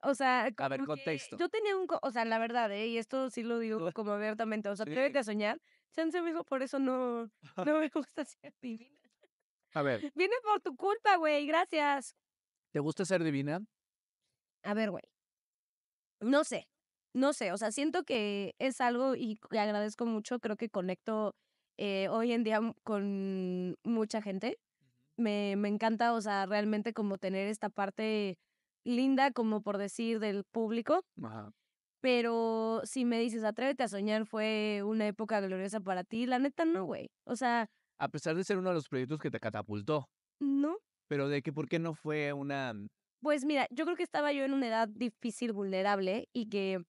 O sea, A ver, contexto. Yo tenía un, o sea, la verdad, ¿eh? y esto sí lo digo como abiertamente, o sea, Sí. atrévete a soñar. Chance, amigo, por eso no, no me gusta ser divina. A ver, Viene por tu culpa, güey, gracias. ¿te gusta ser divina? A ver, güey. No sé, no sé, o sea, siento que es algo y que agradezco mucho, creo que conecto eh, hoy en día con mucha gente. Me, me encanta, o sea, realmente como tener esta parte linda, como por decir, del público. Ajá. Pero si me dices, atrévete a soñar, fue una época gloriosa para ti, la neta no, güey. O sea, A pesar de ser uno de los proyectos que te catapultó. no. Pero de que por qué no fue una Pues mira, yo creo que estaba yo en una edad difícil, vulnerable y que,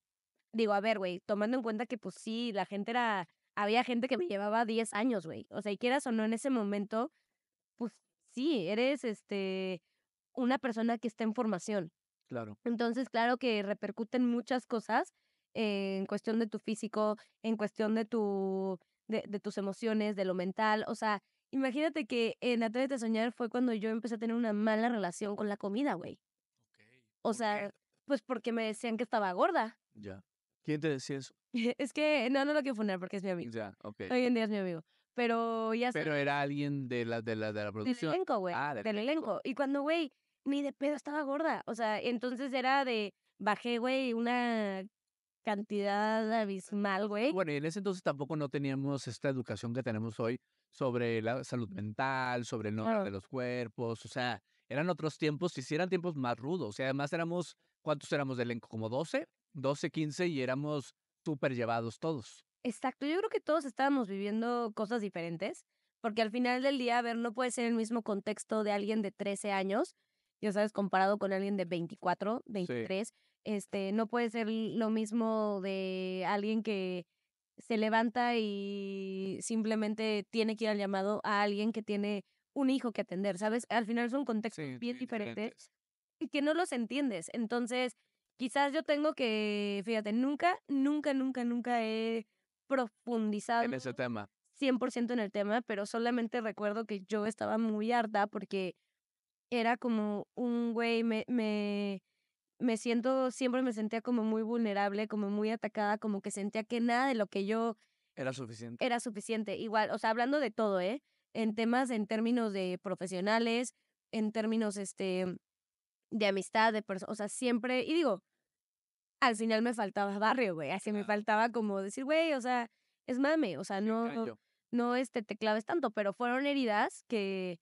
digo, a ver, güey, tomando en cuenta que pues sí, la gente era, había gente que me llevaba 10 años, güey. O sea, y quieras o no, en ese momento, pues sí, eres, este, una persona que está en formación. Claro. Entonces, claro que repercuten muchas cosas eh, en cuestión de tu físico, en cuestión de tu de, de tus emociones, de lo mental. O sea, imagínate que en Atrévete a Soñar fue cuando yo empecé a tener una mala relación con la comida, güey. O ¿Por sea, pues porque me decían que estaba gorda. Ya. ¿Quién te decía eso? Es que no, no lo quiero poner porque es mi amigo. Ya, ok. Hoy en día es mi amigo. Pero ya Pero era alguien de la, de la, de la Del producción. elenco, güey. Ah, del del elenco. elenco. Y cuando, güey, ni de pedo estaba gorda. O sea, entonces era de, bajé, güey, una cantidad abismal, güey. Bueno, y en ese entonces tampoco no teníamos esta educación que tenemos hoy sobre la salud mental, sobre el nombre Claro. de los cuerpos, o sea, eran otros tiempos y sí eran tiempos más rudos, y además éramos, ¿cuántos éramos de elenco? ¿Como 12? 12, 15 y éramos súper llevados todos. Exacto. Yo creo que todos estábamos viviendo cosas diferentes. Porque al final del día, a ver, no puede ser el mismo contexto de alguien de 13 años, ya sabes, comparado con alguien de 24, 23. Este, no puede ser lo mismo de alguien que se levanta y simplemente tiene que ir al llamado a alguien que tiene un hijo que atender, ¿sabes? Al final son contextos bien diferentes y que no los entiendes. Entonces, quizás yo tengo que, fíjate, nunca, nunca, nunca, nunca he profundizado En ese tema. 100% en el tema, pero solamente recuerdo que yo estaba muy harta porque era como un güey, me, me, me siento, siempre me sentía como muy vulnerable, como muy atacada, como que sentía que nada de lo que yo Era suficiente. era suficiente. Igual, o sea, hablando de todo, ¿eh? En temas, en términos de profesionales, en términos, este, de amistad, de personas, o sea, siempre, y digo, al final me faltaba barrio, güey, así me faltaba como decir, güey, o sea, es mame, o sea, no, Gallo. no, este, te claves tanto, pero fueron heridas que,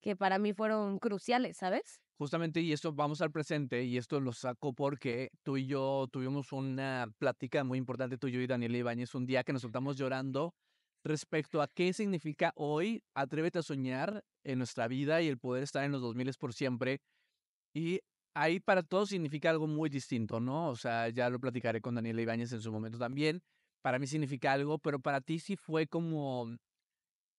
que para mí fueron cruciales, ¿sabes? Justamente, y esto vamos al presente, y esto lo saco porque tú y yo tuvimos una plática muy importante, tú y yo y Daniel Ibáñez, un día que nos soltamos llorando respecto a qué significa hoy Atrévete a soñar en nuestra vida y el poder estar en los 2000 por siempre. Y ahí para todos significa algo muy distinto, ¿no? O sea, ya lo platicaré con Daniel Ibáñez en su momento también. Para mí significa algo, pero para ti sí fue como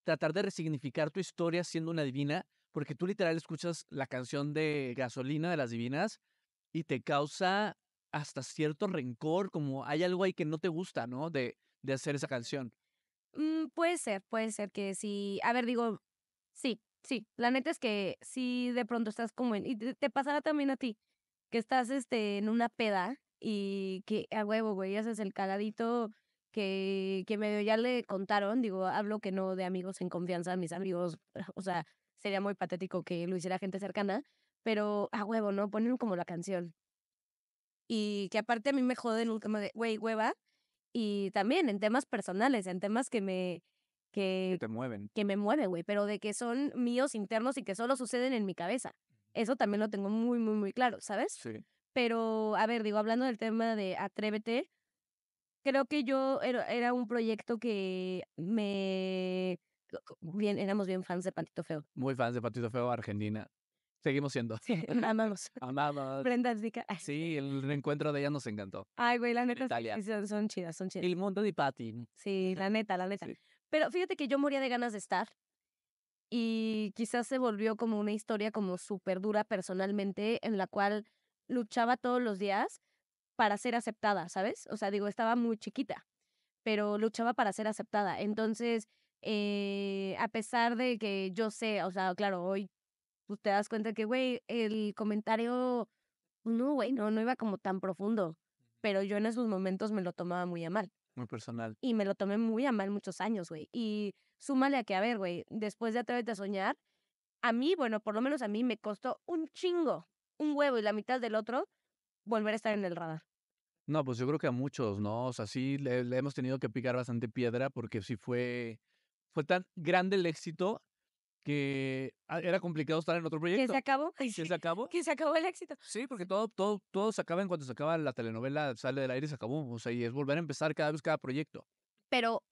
tratar de resignificar tu historia siendo una divina, porque tú literal escuchas la canción de Gasolina de las Divinas y te causa hasta cierto rencor, como hay algo ahí que no te gusta, ¿no? De, de hacer esa canción. Mm, puede ser, puede ser que sí. A ver, digo, sí, sí. La neta es que sí, de pronto estás como en. Y te, pasará también a ti, que estás este, en una peda y que a huevo, güey, haces el cagadito que, que medio ya le contaron. Digo, hablo que no de amigos en confianza, mis amigos, o sea, sería muy patético que lo hiciera gente cercana, pero a huevo, ¿no? Ponen como la canción. Y que aparte a mí me jode un tema de, güey, hueva. Y también en temas personales, en temas que me, que, Que te mueven. que me mueven, güey, pero de que son míos internos y que solo suceden en mi cabeza. Eso también lo tengo muy, muy, muy claro, ¿sabes? Sí. Pero, a ver, digo, hablando del tema de Atrévete, creo que yo era, era un proyecto que me... Bien, éramos bien fans de Patito Feo. Muy fans de Patito Feo Argentina. Seguimos siendo. Sí, amamos. Amamos. Brenda Zika. Ay, Sí, el reencuentro de ella nos encantó. Ay, güey, la neta, Italia. son, son chidas, son chidas. El mundo de Patti. Sí, la neta, la neta. Sí. Pero fíjate que yo moría de ganas de estar. Y quizás se volvió como una historia como súper dura personalmente, en la cual luchaba todos los días para ser aceptada, ¿sabes? O sea, digo, estaba muy chiquita, pero luchaba para ser aceptada. Entonces, eh, a pesar de que yo sé, o sea, claro, hoy pues, te das cuenta que, güey, el comentario, pues, no, güey, no, no iba como tan profundo. Pero yo en esos momentos me lo tomaba muy a mal Muy personal. y me lo tomé muy a mal muchos años, güey. Y súmale a que, a ver, güey, después de Atrévete a Soñar, a mí, bueno, por lo menos a mí me costó un chingo, un huevo y la mitad del otro, volver a estar en el radar. No, pues yo creo que a muchos, ¿no? O sea, sí le, le hemos tenido que picar bastante piedra porque sí fue, fue tan grande el éxito que ah, era complicado estar en otro Que proyecto. se acabó. ¿Que se acabó? que se acabó el éxito. Sí, porque todo, todo, todo se acaba en cuanto se acaba la telenovela, sale del aire y se acabó. O sea, y es volver a empezar cada vez cada proyecto. Pero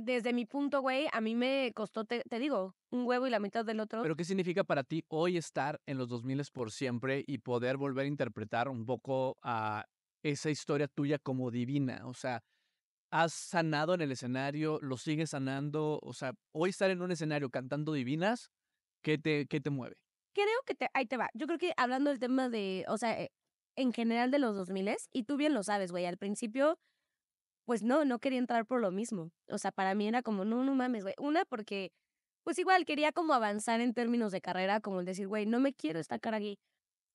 desde mi punto, güey, a mí me costó, te, te digo, un huevo y la mitad del otro. Pero ¿qué significa para ti hoy estar en los 2000 por siempre y poder volver a interpretar un poco a esa historia tuya como divina? O sea, has sanado en el escenario, lo sigues sanando. O sea, hoy estar en un escenario cantando divinas, ¿qué te, qué te mueve? creo que te, ahí te va. Yo creo que hablando del tema de, o sea, eh, en general de los 2000 y tú bien lo sabes, güey, al principio pues no, no quería entrar por lo mismo. O sea, para mí era como, no, no mames, güey. Una, porque, pues igual quería como avanzar en términos de carrera, como el decir, güey, no me quiero estacar aquí.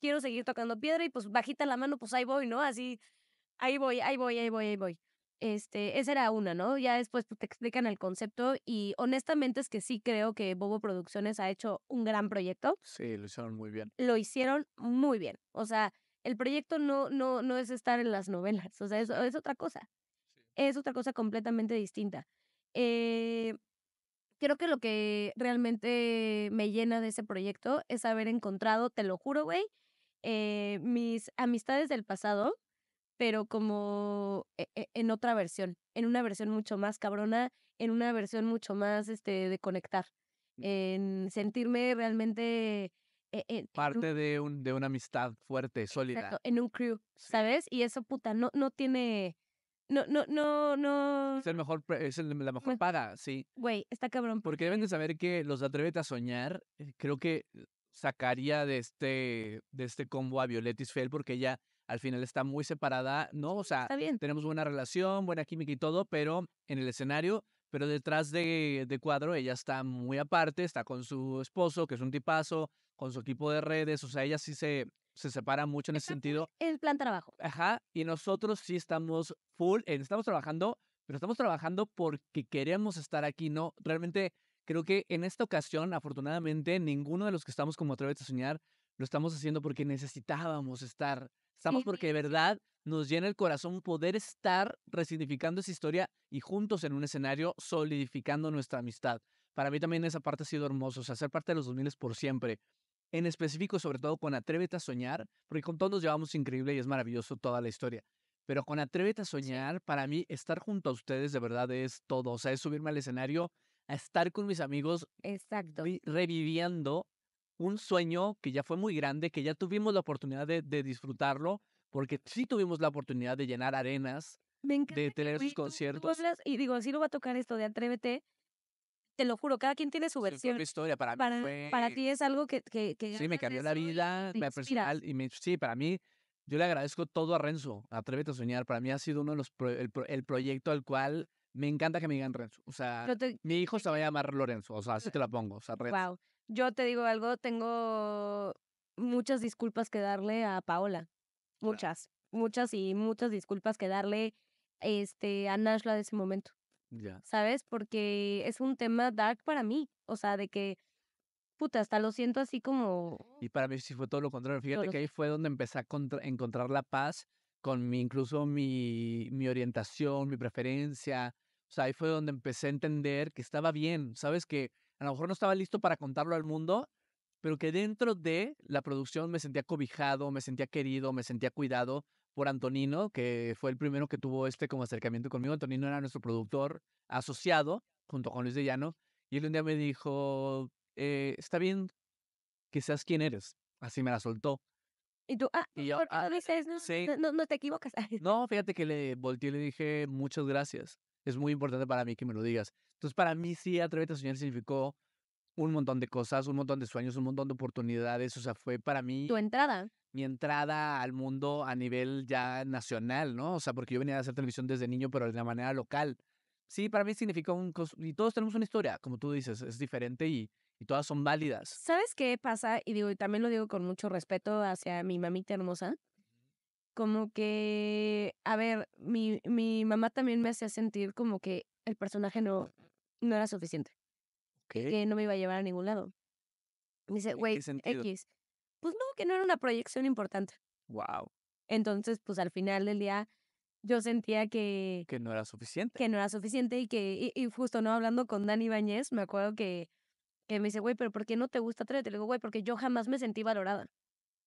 Quiero seguir tocando piedra y pues bajita la mano, pues ahí voy, ¿no? Así, ahí voy, ahí voy, ahí voy, ahí voy. Este, esa era una, ¿no? Ya después pues, te explican el concepto y honestamente es que sí creo que Bobo Producciones ha hecho un gran proyecto. Sí, lo hicieron muy bien. Lo hicieron muy bien. O sea, el proyecto no, no, no es estar en las novelas, o sea, es, es otra cosa. Es otra cosa completamente distinta. Eh, creo que lo que realmente me llena de ese proyecto es haber encontrado, te lo juro, güey, eh, mis amistades del pasado pero como e- e- en otra versión, en una versión mucho más cabrona, en una versión mucho más este, de conectar, Mm. en sentirme realmente e- en, en un- Parte de, un, de una amistad fuerte, sólida. exacto, en un crew, Sí. ¿sabes? Y eso, puta, no, no tiene, no, no, no, no, Es, el mejor, es el- la mejor paga, sí. güey, está cabrón. Porque deben de saber que los de Atrévete a Soñar, eh, creo que sacaría de este, de este combo a Violeta Isfel porque ella al final está muy separada, ¿no? O sea, Está bien. tenemos buena relación, buena química y todo, pero en el escenario, pero detrás de, de cuadro ella está muy aparte, está con su esposo, que es un tipazo, con su equipo de redes, o sea, ella sí se, se separa mucho en ese sentido. El plan trabajo. Ajá, y nosotros sí estamos full, eh, estamos trabajando, pero estamos trabajando porque queremos estar aquí, ¿no? Realmente creo que en esta ocasión, afortunadamente, ninguno de los que estamos como Atrévete a Soñar lo estamos haciendo porque necesitábamos estar. Estamos Sí, porque de verdad nos llena el corazón poder estar resignificando esa historia y juntos en un escenario solidificando nuestra amistad. Para mí también esa parte ha sido hermoso, o sea, ser parte de los 2000 por siempre. En específico, sobre todo con Atrévete a Soñar, porque con todos nos llevamos increíble y es maravilloso toda la historia. Pero con Atrévete a Soñar, para mí, estar junto a ustedes de verdad es todo. O sea, es subirme al escenario, a estar con mis amigos, Exacto. vi- reviviendo un sueño que ya fue muy grande, que ya tuvimos la oportunidad de, de disfrutarlo, porque sí tuvimos la oportunidad de llenar arenas, Me de tener sus tú- tú conciertos. hablas- y digo, así lo va a tocar esto de Atrévete. Te lo juro, cada quien tiene su versión. historia para mí fue... para ti es algo que, que, que Sí, me cambió la vida, me personal, y me, sí, para mí, yo le agradezco todo a Renzo, Atrévete a Soñar. Para mí ha sido uno de los, pro- el, el proyecto al cual me encanta que me digan Renzo. O sea, te, mi hijo se va a llamar Lorenzo, o sea, así te la pongo, o sea, Renzo. wow. Yo te digo algo, tengo muchas disculpas que darle a Paola. Muchas, muchas y muchas disculpas que darle este, a Nashla de ese momento, Ya. ¿sabes? Porque es un tema dark para mí. O sea, de que, puta, hasta lo siento así como... Y para mí sí fue todo lo contrario. Fíjate que ahí fue donde empecé a contra- encontrar la paz con mi, incluso mi, mi orientación, mi preferencia. O sea, ahí fue donde empecé a entender que estaba bien, ¿sabes? Que a lo mejor no estaba listo para contarlo al mundo, pero que dentro de la producción me sentía cobijado, me sentía querido, me sentía cuidado por Antonino, que fue el primero que tuvo este como acercamiento conmigo. Antonino era nuestro productor asociado junto con Luis de Llano. Y él un día me dijo, eh, está bien que seas quien eres. Así me la soltó. Y tú, ah, Y yo, ¿por qué ah, lo dices? No, sí. no, no, no te equivocas. No, fíjate que le volteé y le dije muchas gracias. Es muy importante para mí que me lo digas. Entonces, para mí sí, Atrévete a Soñar significó un montón de cosas, un montón de sueños, un montón de oportunidades. O sea, fue para mí tu entrada. mi entrada al mundo a nivel ya nacional, ¿no? O sea, porque yo venía a hacer televisión desde niño, pero de la manera local. Sí, para mí significó un... Y todos tenemos una historia, como tú dices, es diferente y, y todas son válidas. ¿Sabes qué pasa? Y digo, y también lo digo con mucho respeto hacia mi mamita hermosa. Como que, a ver, mi, mi mamá también me hacía sentir como que el personaje no, no era suficiente. Que no me iba a llevar a ningún lado. Me dice, ¿En qué güey? X. Pues no, que no era una proyección importante. Wow, Entonces, pues al final del día, yo sentía que, que no era suficiente. que no era suficiente y que, y, y justo, ¿no? Hablando con Dani Bañez, me acuerdo que, que me dice, güey, pero ¿por qué no te gusta Atrévete? Le digo, güey, porque yo jamás me sentí valorada.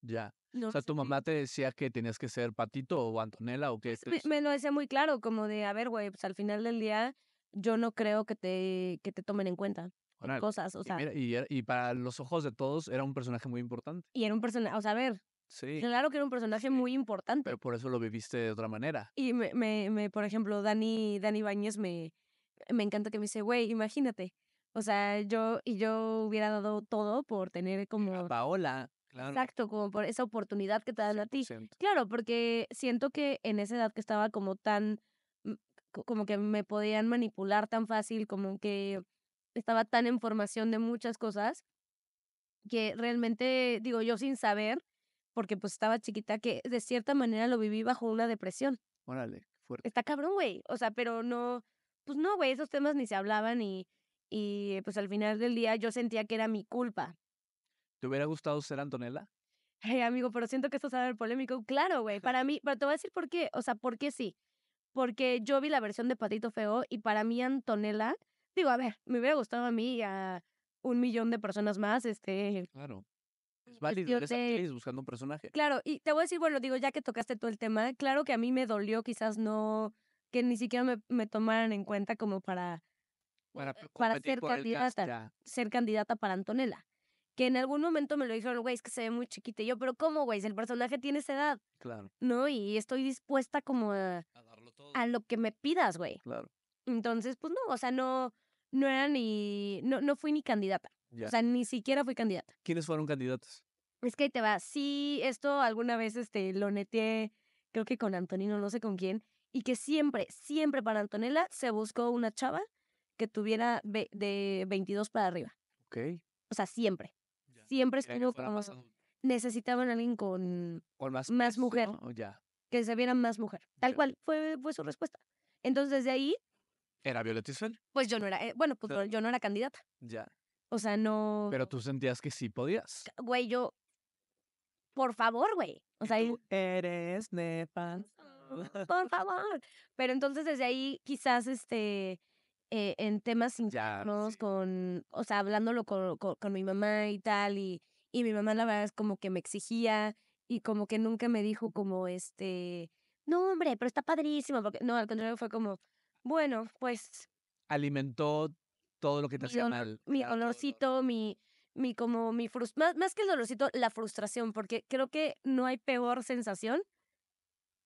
Ya. No O sea, tu mamá te decía que tenías que ser Patito o Antonella o qué. me, me lo decía muy claro, como de, a ver, güey, pues al final del día, yo no creo que te, que te tomen en cuenta cosas, o Y sea, mira, y, para los ojos de todos era un personaje muy importante. y era un personaje, o sea, a ver, Sí. claro que era un personaje muy importante. Pero por eso lo viviste de otra manera. Y me, me, me, por ejemplo, Dani, Dani Bañez me, me encanta que me dice, güey, imagínate. O sea, yo, y yo hubiera dado todo por tener A como, Paola, claro. exacto, como por esa oportunidad que te dan a ti. 100%. Claro, porque siento que en esa edad que estaba como tan, mm, co- como que me podían manipular tan fácil, como que estaba tan en formación de muchas cosas, que realmente, digo, yo sin saber, porque pues estaba chiquita, que de cierta manera lo viví bajo una depresión. Órale, fuerte. Está cabrón, güey. O sea, pero no, pues no, güey, esos temas ni se hablaban y, y pues al final del día yo sentía que era mi culpa. ¿Te hubiera gustado ser Antonella? Ay, amigo, pero siento que esto se va a ver polémico. Claro, güey, para mí, pero te voy a decir por qué. O sea, ¿por qué sí? Porque yo vi la versión de Patito Feo y para mí Antonella, digo, a ver, me hubiera gustado a mí y a un millón de personas más, este, Claro. Es en válido, eres actriz buscando un personaje. Claro, y te voy a decir, bueno, digo, ya que tocaste todo el tema, claro que a mí me dolió quizás no, que ni siquiera me, me tomaran en cuenta como para Para, para ser candidata. ser candidata para Antonella. Que en algún momento me lo dijeron, güey, es que se ve muy chiquita. Y yo, pero ¿cómo, güey? Si el personaje tiene esa edad, Claro, ¿no? Y estoy dispuesta como a, a darlo todo. a lo que me pidas, güey. Claro, Entonces, pues no, o sea, no, no era ni, no, no fui ni candidata. ya. O sea, ni siquiera fui candidata. ¿Quiénes fueron candidatos? Es que ahí te va. Sí, esto alguna vez este, lo neteé, creo que con Antonino, no sé con quién, y que siempre, siempre para Antonella se buscó una chava que tuviera de 22 para arriba. Ok. O sea, siempre. Ya. Siempre estuvo como, necesitaban a alguien con Con más, más peso, mujer. ¿no? Ya. que se viera más mujer. Tal Ya. cual fue, fue su respuesta. Entonces, desde ahí, ¿Era Violeta Isfel? pues yo no era, eh, bueno, pues no- yo no era candidata. Ya. O sea, no. Pero tú sentías que sí podías. Güey, yo. Por favor, güey. O sea, Tú eres nefa. por favor. Pero entonces desde ahí quizás este eh, en temas Ya, internos sí. con, o sea, hablándolo con, con, con mi mamá y tal y, y mi mamá la verdad es como que me exigía y como que nunca me dijo como este, no hombre, pero está padrísimo, porque no, al contrario fue como, bueno, pues Alimentó todo lo que te hacía mal. mi Claro, todo lo- olorcito, mi, mi como mi frus más, más que el dolorcito, la frustración, porque creo que no hay peor sensación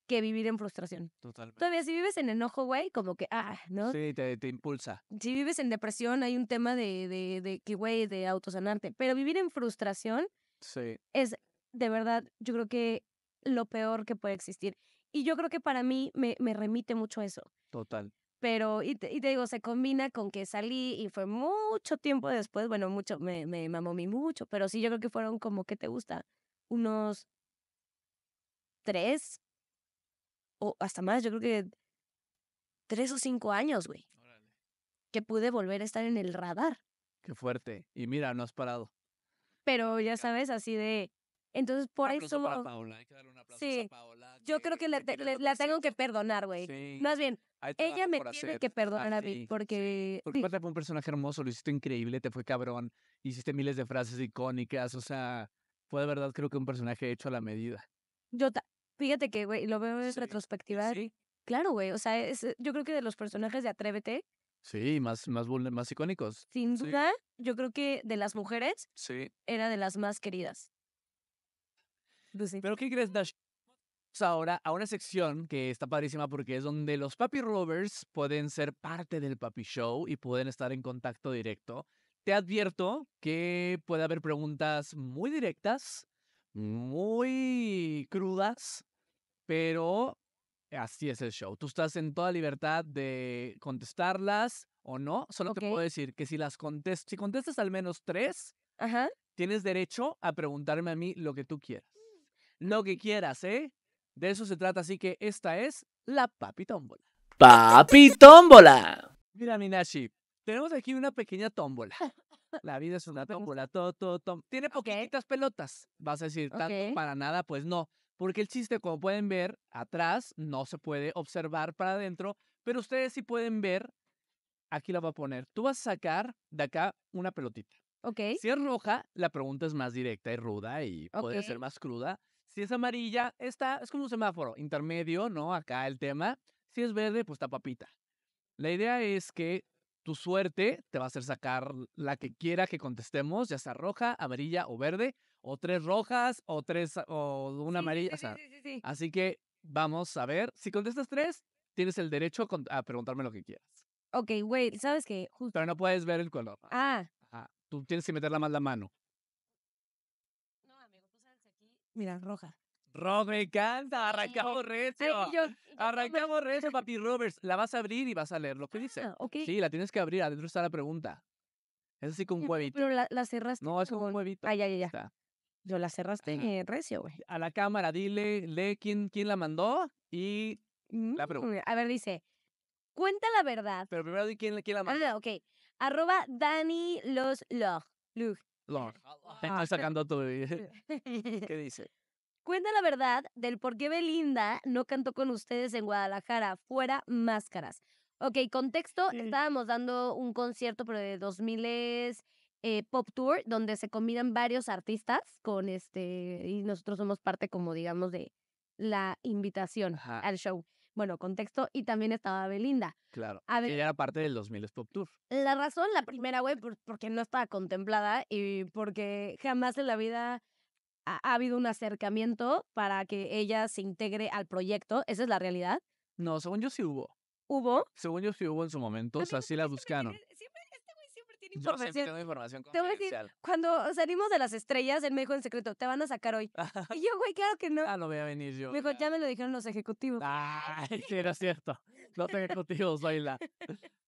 que vivir en frustración. Totalmente. Todavía si vives en enojo, güey, como que, ah, ¿no? Sí, te, te impulsa. Si vives en depresión, hay un tema de, de, de que, güey, de autosanarte. Pero vivir en frustración Sí. es, de verdad, yo creo que lo peor que puede existir. Y yo creo que para mí me, me remite mucho a eso. Total. Pero, y te, y te digo, se combina con que salí y fue mucho tiempo después, bueno, mucho, me, me mamó mi mucho, pero sí, yo creo que fueron como, ¿qué te gusta? Unos tres o hasta más, yo creo que tres o cinco años, güey, que pude volver a estar en el radar. Qué fuerte. Y mira, no has parado. Pero ya sabes, así de, entonces por Un eso, para Paola. Hay que darle un aplauso Sí, a Paola. Yo creo que te- lo la tengo que perdonar, güey. Sí. Más bien, ella me tiene hacer. que perdonar Ah, a mí, sí, porque, Porque aparte fue un personaje hermoso, lo hiciste increíble, te fue cabrón, hiciste miles de frases icónicas, o sea, fue de verdad creo que un personaje hecho a la medida. yo, ta- fíjate que, güey, lo veo en Sí, retrospectiva, Sí, Claro, güey. O sea, es, yo creo que de los personajes de Atrévete, sí, más, más, más icónicos. sin Sí. duda, yo creo que de las mujeres Sí. era de las más queridas. Pues sí. Pero ¿qué crees, Dash? Vamos Ahora a una sección que está padrísima porque es donde los papi rovers pueden ser parte del papi show y pueden estar en contacto directo. Te advierto que puede haber preguntas muy directas, muy crudas, pero así es el show. Tú estás en toda libertad de contestarlas o no. Solo te puedo decir que si las contestas, si contestas al menos tres, Ajá. tienes derecho a preguntarme a mí lo que tú quieras. Lo que quieras, ¿eh? De eso se trata, así que esta es la papi tómbola. Papi Tómbola. Mira, Minashi, tenemos aquí una pequeña tómbola. La vida es una tómbola, todo, todo, tom- Tiene poquitas pelotas. Vas a decir, tanto para nada, pues no. Porque el chiste, como pueden ver, atrás no se puede observar para adentro, pero ustedes sí pueden ver. Aquí la voy a poner. Tú vas a sacar de acá una pelotita. Ok. Si es roja, la pregunta es más directa y ruda y puede ser más cruda. Si es amarilla, está, es como un semáforo, intermedio, ¿no? Acá el tema. Si es verde, pues está papita. La idea es que tu suerte te va a hacer sacar la que quiera que contestemos, ya sea roja, amarilla o verde, o tres rojas, o tres, o una Sí, amarilla. sí, o sea, sí, sí, sí. Así que vamos a ver. Si contestas tres, tienes el derecho a preguntarme lo que quieras. Ok, güey, ¿sabes qué? Justo. Pero no puedes ver el color. Ah. Ajá. Tú tienes que meterla más la mano. No, amigo, tú sabes aquí. Mira, roja. Rock, me encanta. Arrancamos Ay, recio. yo- Arrancamos recio, papi Roberts. La vas a abrir y vas a leer lo que dice. Ah. Sí, la tienes que abrir. Adentro está la pregunta. Es así con un huevito. Pero la, la cerraste. No, es como un huevito. Ah, ya, ya, ya. Yo la cerraste eh, recio, güey. A la cámara, dile, lee quién, quién la mandó y... La pregunta. Mm, A ver, dice, cuenta la verdad. Pero primero di quién, quién la mandó. Ah, ok. Arroba Dani Los Log. Lug. Lo- Ah. Estoy sacando tu... ¿Qué dice? Cuenta la verdad del por qué Belinda no cantó con ustedes en Guadalajara, fuera máscaras. Ok, contexto, estábamos dando un concierto, pero de 2000 es eh, Pop Tour, donde se combinan varios artistas con este, y nosotros somos parte como digamos de la invitación Ajá. al show. Bueno, contexto, y también estaba Belinda. Claro. A ver, Ella era parte del 2000 Pop Tour. la razón, la primera, güey, por- porque no estaba contemplada y porque jamás en la vida ha, ha habido un acercamiento para que ella se integre al proyecto. Esa es la realidad. No, según yo sí hubo. Hubo. Según yo sí hubo en su momento. O sea, sí la ¿por qué siempre buscaron. siempre- tiene Yo siempre información. tengo información Te voy a decir. Cuando salimos de las estrellas, él me dijo en secreto, te van a sacar hoy. Y yo, güey, claro que no. ah, no voy a venir yo. Me dijo, ya me lo dijeron los ejecutivos. Ay, sí, era cierto. Los ejecutivos, la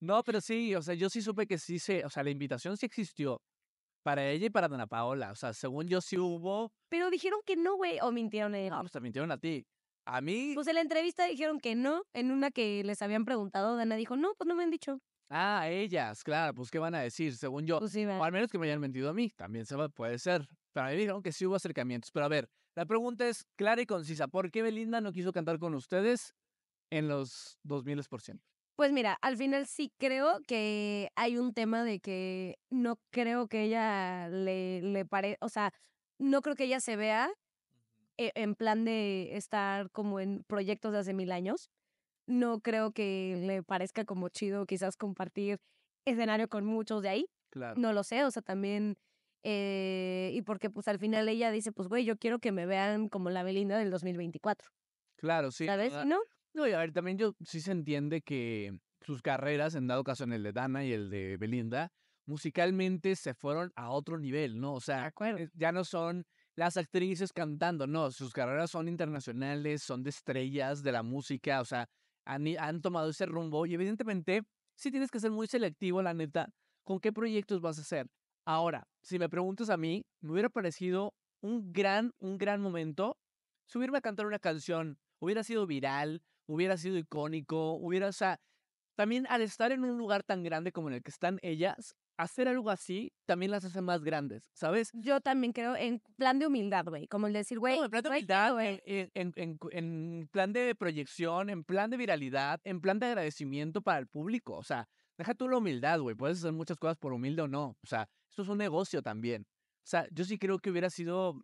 No, pero sí, o sea, yo sí supe que sí se, o sea, la invitación sí existió para ella y para Dana Paola. O sea, según yo sí hubo. Pero dijeron que no, güey. O mintieron ellos. No, pues te mintieron a ti. A mí. Pues en la entrevista dijeron que no. En una que les habían preguntado, Dana dijo, no, pues no me han dicho. Ah, ellas, claro, pues qué van a decir, según yo. Pues sí. O al menos que me hayan mentido a mí, también se va, puede ser. Pero a mí me dijeron que sí hubo acercamientos. Pero a ver, la pregunta es clara y concisa. ¿Por qué Belinda no quiso cantar con ustedes en los 2000%? Pues mira, al final sí creo que hay un tema de que no creo que ella le, le pare, o sea, no creo que ella se vea e- en plan de estar como en proyectos de hace mil años. No creo que le parezca como chido quizás compartir escenario con muchos de ahí. Claro. No lo sé, o sea, también... eh, y porque pues al final ella dice, pues güey, yo quiero que me vean como la Belinda del 2024, Claro, sí. ¿sabes? ¿No? No, y a ver, también yo sí se entiende que sus carreras, en dado caso en el de Dana y el de Belinda, musicalmente se fueron a otro nivel, ¿no? O sea, eh, ya no son las actrices cantando, no, sus carreras son internacionales, son de estrellas de la música, o sea, han, tomado ese rumbo y evidentemente sí tienes que ser muy selectivo, la neta, con qué proyectos vas a hacer. Ahora, si me preguntas a mí, me hubiera parecido un gran, un gran momento subirme a cantar una canción, hubiera sido viral, hubiera sido icónico, hubiera, o sea, también al estar en un lugar tan grande como en el que están ellas, hacer algo así también las hace más grandes, ¿sabes? Yo también creo en plan de humildad, güey. Como el decir, güey, No, en plan de humildad, pedo, güey. en, en- en cu- en plan de proyección, en plan de viralidad, en plan de agradecimiento para el público. O sea, deja tú la humildad, güey. Puedes hacer muchas cosas por humilde o no. O sea, esto es un negocio también. O sea, yo sí creo que hubiera sido,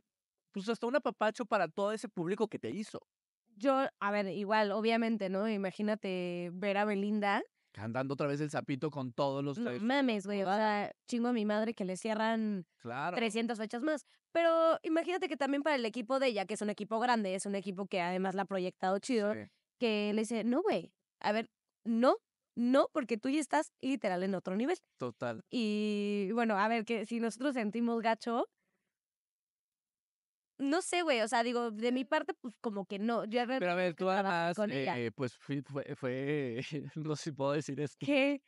pues hasta un apapacho para todo ese público que te hizo. Yo, a ver, igual, obviamente, ¿no? Imagínate ver a Belinda. Cantando otra vez el sapito con todos los... No mames, güey. O sea, chingo a mi madre que le cierran Claro. 300 fechas más. Pero imagínate que también para el equipo de ella, que es un equipo grande, es un equipo que además la ha proyectado chido, Sí. que le dice, no, güey. A ver, no, no, porque tú ya estás literal en otro nivel. Total. Y bueno, a ver, que si nosotros sentimos gacho, no sé, güey, o sea, digo, de mi parte, pues como que no. Yo Pero a ver, tú además, ella. eh, pues fue, fue, no sé si puedo decir esto, ¿Qué?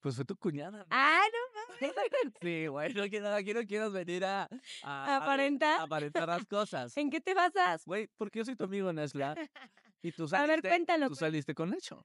pues fue tu cuñada. Ah, no mames. Sí, güey, no quiero, aquí no quiero venir a, a, a- Aparenta. a aparentar las cosas. ¿En qué te basas? Güey, porque yo soy tu amigo, Nesla. Y tú A saliste, ver, cuéntalo. tú saliste con Nacho.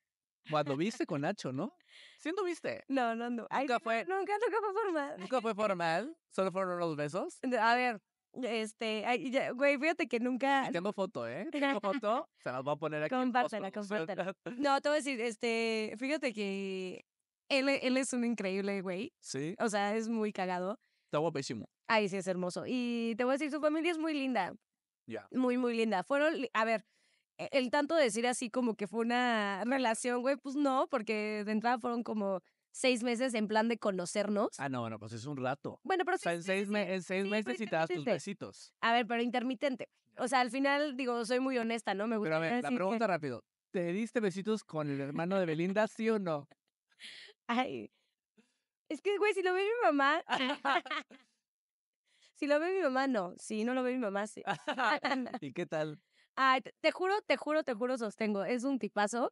Cuando viste con Nacho, ¿no? ¿Sí viste? No, no, no. Nunca fue- Nunca, nunca fue formal. Nunca fue formal, solo fueron unos besos. A ver, este, ay, ya, güey, fíjate que nunca. Y tengo foto, ¿eh? Tengo foto, se las voy a poner aquí. Compártela, postproducción. No, te voy a decir, este, fíjate que él, él es un increíble güey. Sí, O sea, es muy cagado. está guapísimo. Ay, sí, es hermoso. Y te voy a decir, su familia es muy linda. Ya. Muy, muy linda. Fueron, a ver, e- el tanto de decir así como que fue una relación, güey, pues no, porque de entrada fueron como seis meses en plan de conocernos. Ah, no, bueno, pues es un rato. Bueno, pero O sea, sí, en sí, seis, sí, en seis sí, meses y te das tus besitos. A ver, pero intermitente. O sea, al final, digo, soy muy honesta, ¿no? Me gusta Pero a ver, la que- pregunta rápido. ¿Te diste besitos con el hermano de Belinda, sí o no? Ay. Es que, güey, si lo ve mi mamá. si lo ve mi mamá, no. Si no lo ve mi mamá, sí. ¿Y qué tal? Ay, te, te juro, te juro, te juro, sostengo. Es un tipazo.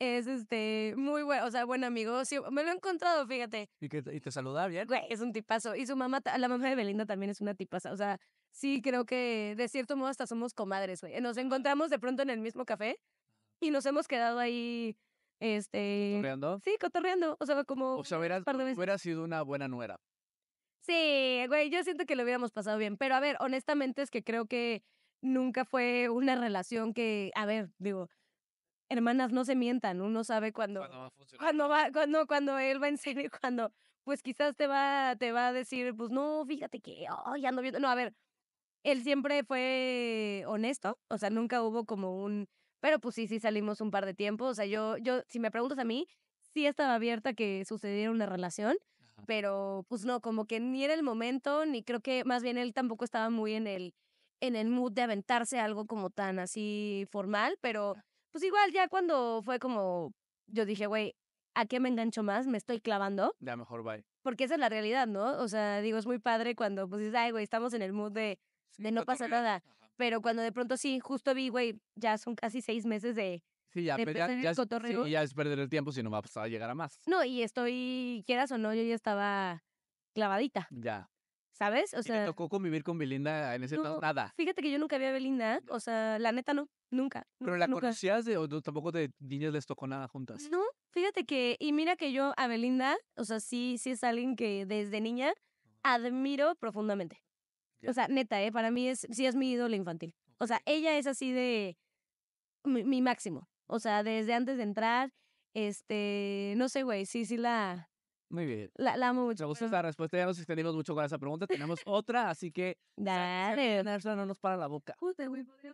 Es este muy bueno, o sea, buen amigo. Sí, me lo he encontrado, fíjate. ¿Y, que, y te saluda bien? Güey, es un tipazo. Y su mamá, la mamá de Belinda también es una tipaza. O sea, sí creo que de cierto modo hasta somos comadres, güey. Nos encontramos de pronto en el mismo café y nos hemos quedado ahí, este... ¿Cotorreando? Sí, cotorreando. O sea, como O sea, hubieras, hubiera sido una buena nuera. Sí, güey, yo siento que lo hubiéramos pasado bien. Pero a ver, honestamente es que creo que nunca fue una relación que, a ver, digo, hermanas no se mientan, uno sabe cuando, Cuando va a funcionar. cuando va, cuando, cuando él va en serio, cuando, pues quizás te va, te va a decir, pues no, fíjate que, ay, ando viendo. No, a ver, él siempre fue honesto, o sea, nunca hubo como un, pero pues sí, sí salimos un par de tiempo. O sea, yo, yo, si me preguntas a mí, sí estaba abierta a que sucediera una relación Ajá. pero pues no, como que ni era el momento, ni creo que más bien él tampoco estaba muy en el, en el mood de aventarse algo como tan así formal, pero pues igual ya cuando fue como, yo dije, güey, ¿a qué me engancho más? Me estoy clavando, Ya mejor bye. porque esa es la realidad, ¿no? O sea, digo, es muy padre cuando pues dices, ay, güey, estamos en el mood de, Sí, de no pasa nada, Ajá. pero cuando de pronto sí, justo vi, güey, ya son casi seis meses de, Sí, ya, de pero ya, el ya es, sí, cotorreo. ya es perder el tiempo si no va a llegar a más. no, y estoy, quieras o no, yo ya estaba clavadita, Ya. ¿Sabes? O ¿Y te sea... tocó convivir con Belinda en ese? No, Nada. Fíjate que yo nunca vi a Belinda, o sea, la neta no, nunca. ¿Pero la nunca. conocías de, o tampoco de niñas les tocó nada juntas? No, fíjate que, y mira que yo a Belinda, o sea, sí, sí es alguien que desde niña admiro profundamente. O sea, neta, ¿eh? Para mí es, sí es mi ídolo infantil. O sea, ella es así de mi, mi máximo. O sea, desde antes de entrar, este, no sé, güey, sí, sí la, Muy bien. la, la amo mucho. Me gusta esta respuesta. Ya nos extendimos mucho con esa pregunta. Tenemos otra, así que Dale. No nos para la boca.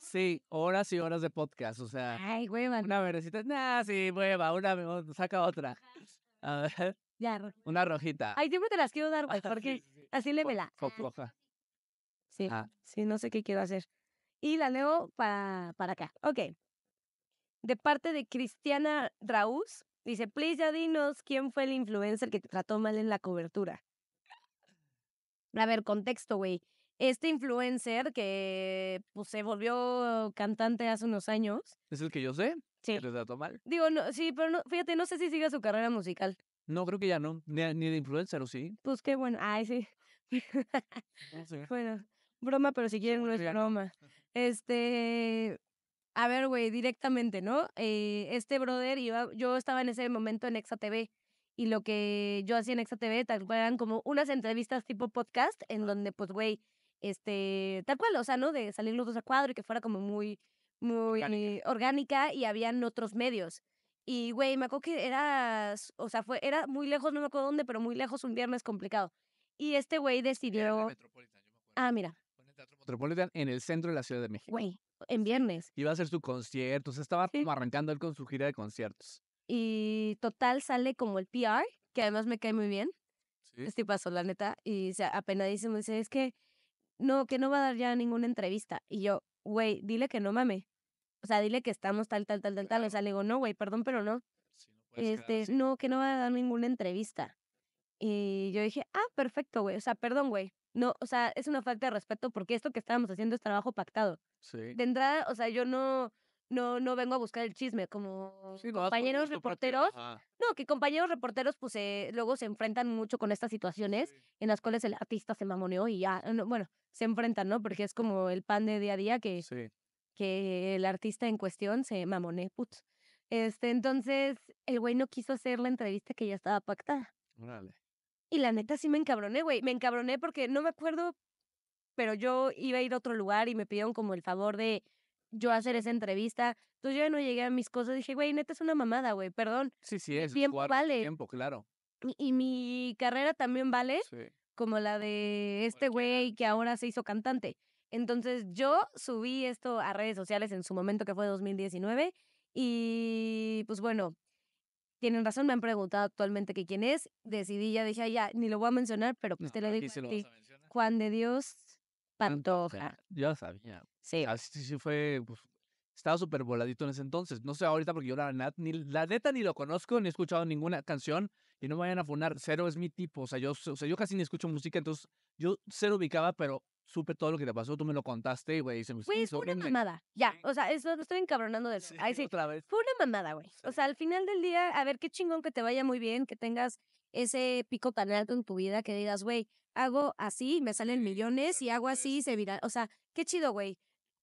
Sí, horas y horas de podcast. O sea, Ay, man. una verdecita. Nah, sí, hueva, una, saca otra. A ver, Ya. ro- una rojita. Ay, siempre te las quiero dar, güey, porque Sí, sí, sí. así Co- lémela. co- coja. Sí, Ah. sí, no sé qué quiero hacer. Y la leo para, para acá. Ok. De parte de Cristiana Raús, dice, please ya dinos quién fue el influencer que te trató mal en la cobertura. A ver, contexto, güey. Este influencer que pues, se volvió cantante hace unos años. ¿Es el que yo sé? Sí. ¿Que te trató mal? Digo, no, sí, pero no, fíjate, no sé si siga su carrera musical. No, creo que ya no. Ni, ni de influencer, ¿o sí? Pues qué bueno. Ay, sí. No sé. Bueno, broma, pero si quieren no es broma. Este, a ver, güey, directamente, ¿no? Eh, este brother iba, yo estaba en ese momento en Exa TV y lo que yo hacía en Exa TV tal cual eran como unas entrevistas tipo podcast en donde, pues, güey, este, tal cual, o sea, ¿no? De salir los dos a cuadro y que fuera como muy, muy Orgánica. orgánica, y habían otros medios. Y, güey, me acuerdo que era, o sea, fue, era muy lejos, no me acuerdo dónde, pero muy lejos, un viernes complicado. Y este güey Era en el decidió, Metropolitan, yo me acuerdo. ah, mira, Fue en el Teatro Metropolitan en el centro de la Ciudad de México. güey, en viernes. Iba a hacer su concierto. O sea, estaba Sí. como arrancando él con su gira de conciertos. Y total sale como el PR, que además me cae muy bien. Sí. Este paso, la neta. Y se apenadísimo dice, es que no, que no va a dar ya ninguna entrevista. Y yo, güey, dile que no mame. O sea, dile que estamos tal, tal, tal, tal, tal. O sea, le digo, no, güey, perdón, pero no. Sí, no puedes quedar Este, no, que no va a dar ninguna entrevista. Y yo dije, ah, perfecto, güey. O sea, perdón, güey. No, o sea, es una falta de respeto porque esto que estábamos haciendo es trabajo pactado. Sí. De entrada, o sea, yo no, no, no vengo a buscar el chisme como Sí, compañeros reporteros. No, que compañeros reporteros, pues eh, luego se enfrentan mucho con estas situaciones Sí. en las cuales el artista se mamoneó y ya, no, bueno, se enfrentan, ¿no? Porque es como el pan de día a día que, Sí. que el artista en cuestión se mamone, putz. Este, entonces, el güey no quiso hacer la entrevista que ya estaba pactada. Órale. Y la neta sí me encabroné, güey. Me encabroné porque no me acuerdo, pero yo iba a ir a otro lugar y me pidieron como el favor de yo hacer esa entrevista. Entonces yo ya no llegué a mis cosas. Dije, güey, neta es una mamada, güey, perdón. Sí, sí, es. tiempo vale. Tiempo, claro. Y, y mi carrera también vale Sí. como la de este güey que ahora se hizo cantante. Entonces yo subí esto a redes sociales en su momento que fue 2019 y pues bueno, tienen razón, me han preguntado actualmente que quién es. Decidí, ya dije, "Ay, ya, ni lo voy a mencionar, pero pues No, te lo digo a ti. a. Juan de Dios Pantoja. Pantoja. Ya sabía. Sí. Así sí fue. pues, estaba súper voladito en ese entonces. No sé ahorita porque yo la, nat- ni, la neta ni lo conozco, ni he escuchado ninguna canción. Y no me vayan a funar. Cero es mi tipo. O sea, yo, o sea, yo casi ni escucho música, entonces yo cero ubicaba, pero supe todo lo que te pasó, tú me lo contaste, güey, y Güey, hizo fue una mamada. Ya, Sí. o sea, eso lo estoy encabronando de Sí, nuevo. Ay, sí. otra vez. Fue una mamada, güey. O Sí. sea, al final del día, a ver, qué chingón que te vaya muy bien, que tengas ese pico tan alto en tu vida, que digas, güey, hago así, me salen Sí, millones, y hago así, supuesto. se viral. O sea, qué chido, güey.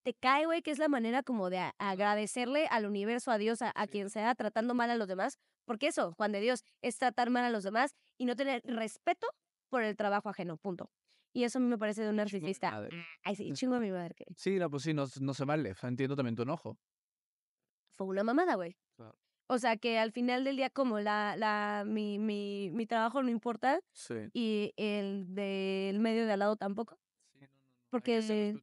Te cae, güey, que es la manera como de agradecerle al universo, a Dios, a, a Sí. quien sea, tratando mal a los demás. Porque eso, Juan de Dios, es tratar mal a los demás y no tener respeto por el trabajo ajeno, punto. Y eso a mí me parece de un narcisista. Ay, sí, chingo a mi madre. que Sí, no, pues sí, no, no se vale. Entiendo también tu enojo. Fue una mamada, güey. Claro. O sea, que al final del día, como la, la, mi, mi, mi trabajo no importa Sí. y el del medio de al lado tampoco. Sí, no, no, no. Porque.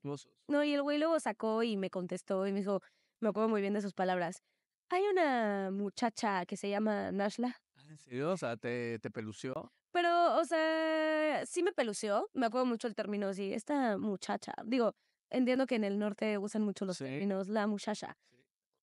No, y el güey luego sacó y me contestó y me dijo, me acuerdo muy bien de sus palabras. Hay una muchacha que se llama Nashla. Ah, ¿En serio? O sea, ¿te, te pelució? Pero, o sea, sí me pelució. Me acuerdo mucho el término así, esta muchacha. Digo, entiendo que en el norte usan mucho los Sí. términos, la muchacha.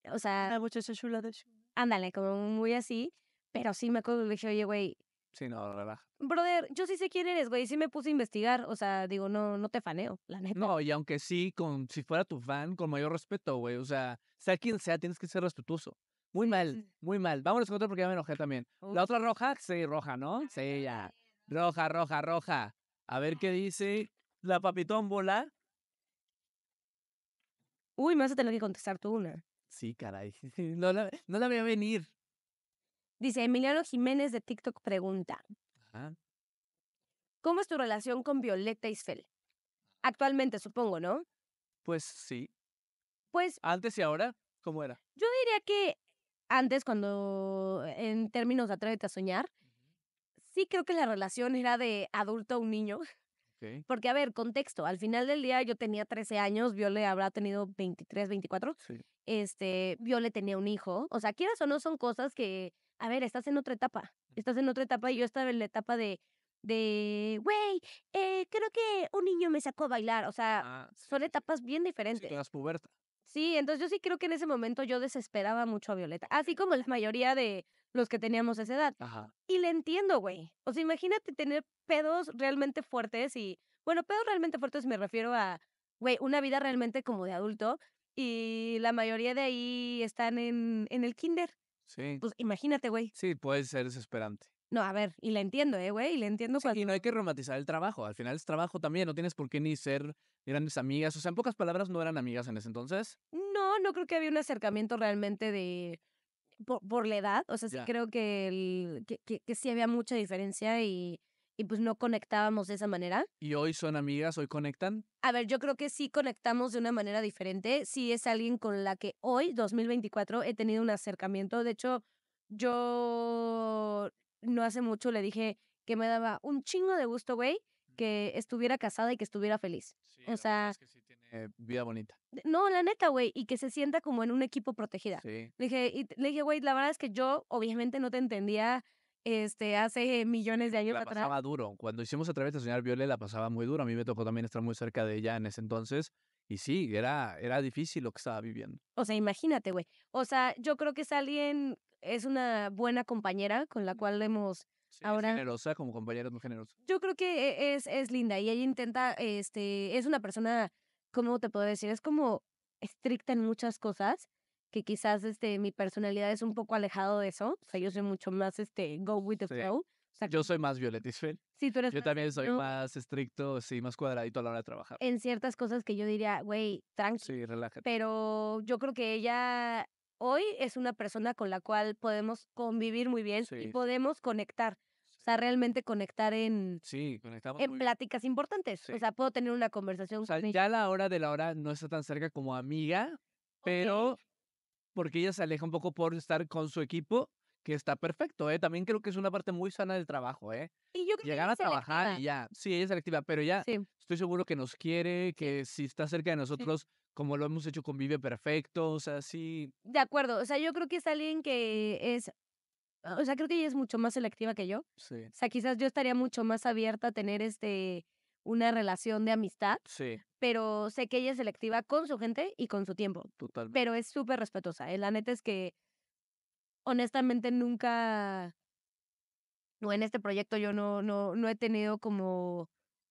Sí. O sea, muchacha chula de ándale, como muy así. Pero sí me acuerdo que le dije, oye, güey, Sí, no, relaja. brother, yo sí sé quién eres, güey. Sí me puse a investigar. O sea, digo, no, no te faneo, la neta. No, y aunque sí, con, si fuera tu fan, con mayor respeto, güey. O sea, sea quien sea, tienes que ser respetuoso. Muy mal, sí. muy mal. Vámonos con otra porque ya me enojé también. La otra roja, sí, roja, ¿no? Sí, ya. Roja, roja, roja. A ver qué dice la papitómbola. Uy, me vas a tener que contestar tú una. Sí, caray. No la, no la voy a venir. Dice Emiliano Jiménez de TikTok pregunta: Ajá. ¿Cómo es tu relación con Violeta Isfel? Actualmente, supongo, ¿no? Pues sí. Pues Antes y ahora, ¿cómo era? yo diría que antes, cuando en términos de atrévete a soñar, sí creo que la relación era de adulto a un niño. Porque, a ver, contexto, al final del día yo tenía 13 años, Viole habrá tenido 23, 24. Sí. Este, Viole tenía un hijo. O sea, quieras o no, son cosas que, a ver, estás en otra etapa. Estás en otra etapa y yo estaba en la etapa de, de, güey, eh, creo que un niño me sacó a bailar. O sea, Ah, sí, son sí, sí. etapas bien Sí, diferentes. tú eras puberta. Sí, entonces yo sí creo que en ese momento yo desesperaba mucho a Violeta, así como la mayoría de los que teníamos esa edad. Ajá. Y le entiendo, güey. O sea, imagínate tener pedos realmente fuertes y, bueno, pedos realmente fuertes me refiero a, güey, una vida realmente como de adulto y la mayoría de ahí están en, en el kinder. Sí. Pues imagínate, güey. Sí, puede ser desesperante. No, a ver, y la entiendo, ¿eh, güey? Y la entiendo Sí, cuando... y no hay que romantizar el trabajo. Al final es trabajo también. No tienes por qué ni ser grandes amigas. O sea, en pocas palabras, no eran amigas en ese entonces. No, no creo que había un acercamiento realmente de... Por, por la edad, o sea, sí Ya. creo que, el, que, que, que sí había mucha diferencia y, y pues no conectábamos de esa manera. Y hoy son amigas, hoy conectan. A ver, yo creo que sí conectamos de una manera diferente. Sí es alguien con la que hoy, 2024, he tenido un acercamiento. De hecho, yo no hace mucho le dije que me daba un chingo de gusto, güey, que estuviera casada y que estuviera feliz. Sí, O sea- que sí tiene vida bonita. De- No, la neta, güey, y que se sienta como en un equipo protegida. Sí. Le dije, y le dije, güey, la verdad es que yo obviamente no te entendía este, hace millones de años La atrás. pasaba duro. Cuando hicimos a soñar Viole, la pasaba muy duro. A mí me tocó también estar muy cerca de ella en ese entonces. Y sí, era, era difícil lo que estaba viviendo. O sea, imagínate, güey. O sea, yo creo que es alguien, es una buena compañera con la cual hemos Sí, es Ahora- generosa, como compañera es muy generosa. yo creo que e- es, es linda y ella intenta, este, es una persona, ¿cómo te puedo decir? Es como estricta en muchas cosas, que quizás, este, mi personalidad es un poco alejado de eso. O sea, yo soy mucho más, este, go with the Sí. flow. O sea, Yo soy más Violeta Isfel. sí, tú eres Yo más también soy ¿no? más estricto, sí, más cuadradito a la hora de trabajar. en ciertas cosas que yo diría, güey, tranqui. Sí, relájate. Pero yo creo que ella hoy es una persona con la cual podemos convivir muy bien Sí. y podemos conectar. O sea, realmente conectar en, Sí, conectamos en bien. pláticas importantes. Sí. O sea, puedo tener una conversación O sea, con ella. ya la hora de la hora no está tan cerca como amiga, pero porque ella se aleja un poco por estar con su equipo, que está perfecto, ¿eh? También creo que es una parte muy sana del trabajo, ¿eh? Y yo creo que Llegar ella a trabajar y ya. Sí, ella es selectiva, pero ya Sí. estoy seguro que nos quiere, que si está cerca de nosotros, como lo hemos hecho, convive perfecto, o sea, sí. De acuerdo. O sea, yo creo que es alguien que es. O sea, creo que ella es mucho más selectiva que yo. Sí, O sea, quizás yo estaría mucho más abierta a tener este una relación de amistad, sí, pero sé que ella es selectiva con su gente y con su tiempo. totalmente. pero es súper respetuosa. ¿eh? La neta es que, honestamente, nunca, o en este proyecto yo no, no, no he tenido como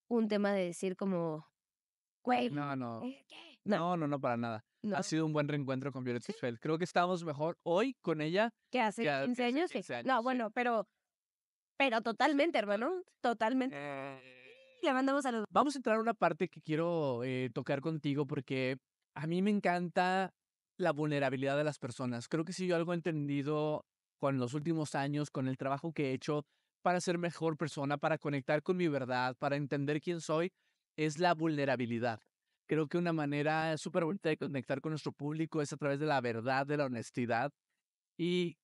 un tema de decir como, Güey. No, no. ¿eh, ¿qué? No, No, no, no, para nada. no. Ha sido un buen reencuentro con Violet Isfel. Creo que estamos mejor hoy con ella. ¿Qué hace que hace 15 años? Sí. 15 años, No, sí. bueno, pero. Pero totalmente, hermano. Totalmente. Le mandamos saludos. Vamos a entrar a una parte que quiero eh, tocar contigo porque a mí me encanta la vulnerabilidad de las personas. Creo que si yo algo he entendido con los últimos años, con el trabajo que he hecho para ser mejor persona, para conectar con mi verdad, para entender quién soy, es la vulnerabilidad. Creo que una manera súper bonita de conectar con nuestro público es a través de la verdad, de la honestidad y,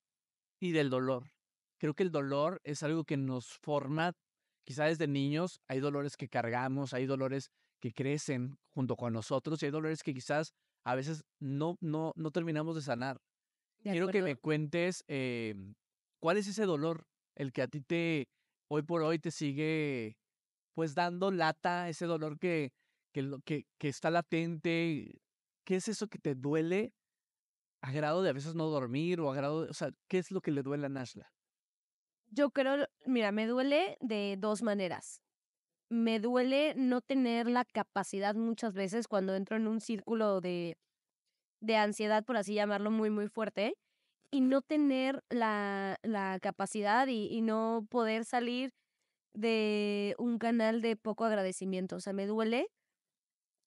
y del dolor. Creo que el dolor es algo que nos forma quizá desde niños hay dolores que cargamos, hay dolores que crecen junto con nosotros y hay dolores que quizás a veces no, no, no terminamos de sanar. ¿De Quiero que me cuentes eh, cuál es ese dolor, el que a ti te, hoy por hoy te sigue pues dando lata, ese dolor que, que, que, que está latente. ¿Qué es eso que te duele a grado de a veces no dormir o a grado, de- o sea, qué es lo que le duele a Nashla? Yo creo, mira, me duele de dos maneras. Me duele no tener la capacidad muchas veces cuando entro en un círculo de, de ansiedad, por así llamarlo, muy, muy fuerte, y no tener la, la capacidad y, y no poder salir de un canal de poco agradecimiento. O sea, me duele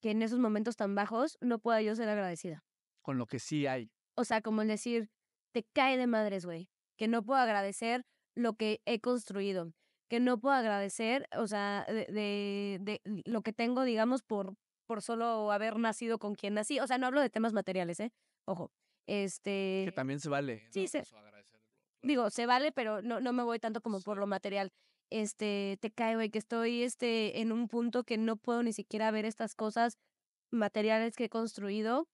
que en esos momentos tan bajos no pueda yo ser agradecida. Con lo que sí hay. O sea, como el decir, te cae de madres, güey. Que no puedo agradecer lo que he construido. Que no puedo agradecer, o sea, de, de, de lo que tengo, digamos, por, por solo haber nacido con quien nací. O sea, no hablo de temas materiales, ¿eh? Ojo. Este. Que también se vale. sí, ¿no? se-. Digo, se vale, pero no, no me voy tanto como por lo material. Este, te cae, güey, que estoy este, en un punto que no puedo ni siquiera ver estas cosas materiales que he construido,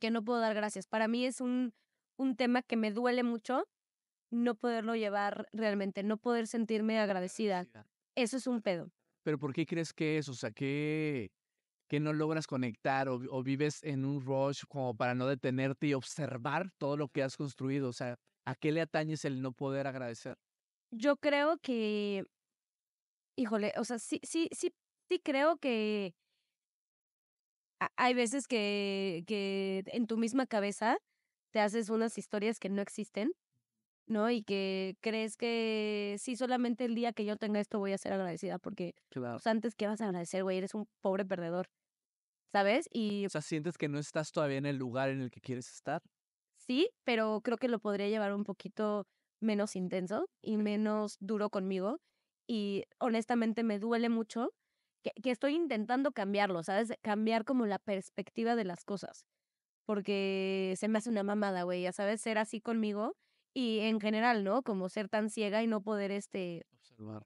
que no puedo dar gracias. Para mí es un, un tema que me duele mucho no poderlo llevar realmente, no poder sentirme agradecida. Agradecida. Eso es un pedo. Pero ¿por qué crees que es? O sea, ¿qué, qué no logras conectar o, o vives en un rush como para no detenerte y observar todo lo que has construido? O sea, ¿a qué le atañes el no poder agradecer? Yo creo que, híjole, o sea, sí, sí, sí, sí creo que ha- hay veces que, que en tu misma cabeza te haces unas historias que no existen, ¿no? Y que crees que sí, solamente el día que yo tenga esto voy a ser agradecida, porque Claro. pues, antes, ¿qué vas a agradecer, güey? Eres un pobre perdedor, ¿sabes? Y O sea, sientes que no estás todavía en el lugar en el que quieres estar. sí, pero creo que lo podría llevar un poquito menos intenso y menos duro conmigo. Y honestamente me duele mucho que, que estoy intentando cambiarlo, ¿sabes? Cambiar como la perspectiva de las cosas. Porque se me hace una mamada, güey, ya sabes, ser así conmigo y en general, ¿no? Como ser tan ciega y no poder, este, Observar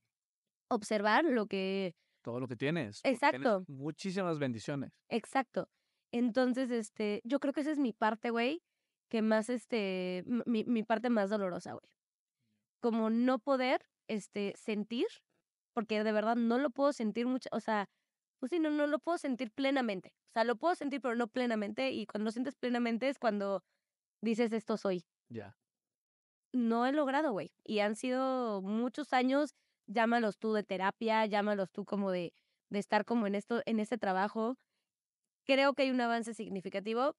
observar lo que, todo lo que tienes. Exacto. Muchísimas bendiciones. Exacto. Entonces, este, yo creo que esa es mi parte, güey, que más, este, mi, mi parte más dolorosa, güey. Como no poder, este, sentir, porque de verdad no lo puedo sentir mucho, o sea, pues sí, no, no lo puedo sentir plenamente. O sea, lo puedo sentir, pero no plenamente, y cuando lo sientes plenamente es cuando dices esto soy. Ya. No he logrado, güey. Y han sido muchos años, llámalos tú de terapia, llámalos tú como de, de estar como en esto, en este trabajo. Creo que hay un avance significativo,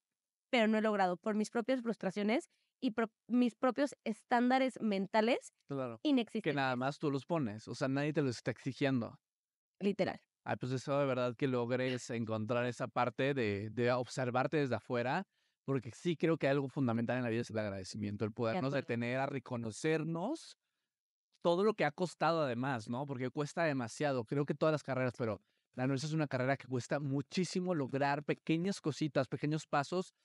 pero no he logrado por mis propias frustraciones y pro- mis propios estándares mentales Claro. Que inexistentes. nada más tú los pones. O sea, nadie te los está exigiendo. Literal. Ay, pues eso de verdad que logres encontrar esa parte de, de observarte desde afuera, porque sí creo que algo fundamental en la vida es el agradecimiento, el podernos detener a reconocernos todo lo que ha costado además, ¿no? Porque cuesta demasiado, creo que todas las carreras, pero la nuestra es una carrera que cuesta muchísimo lograr pequeñas cositas, pequeños pasos,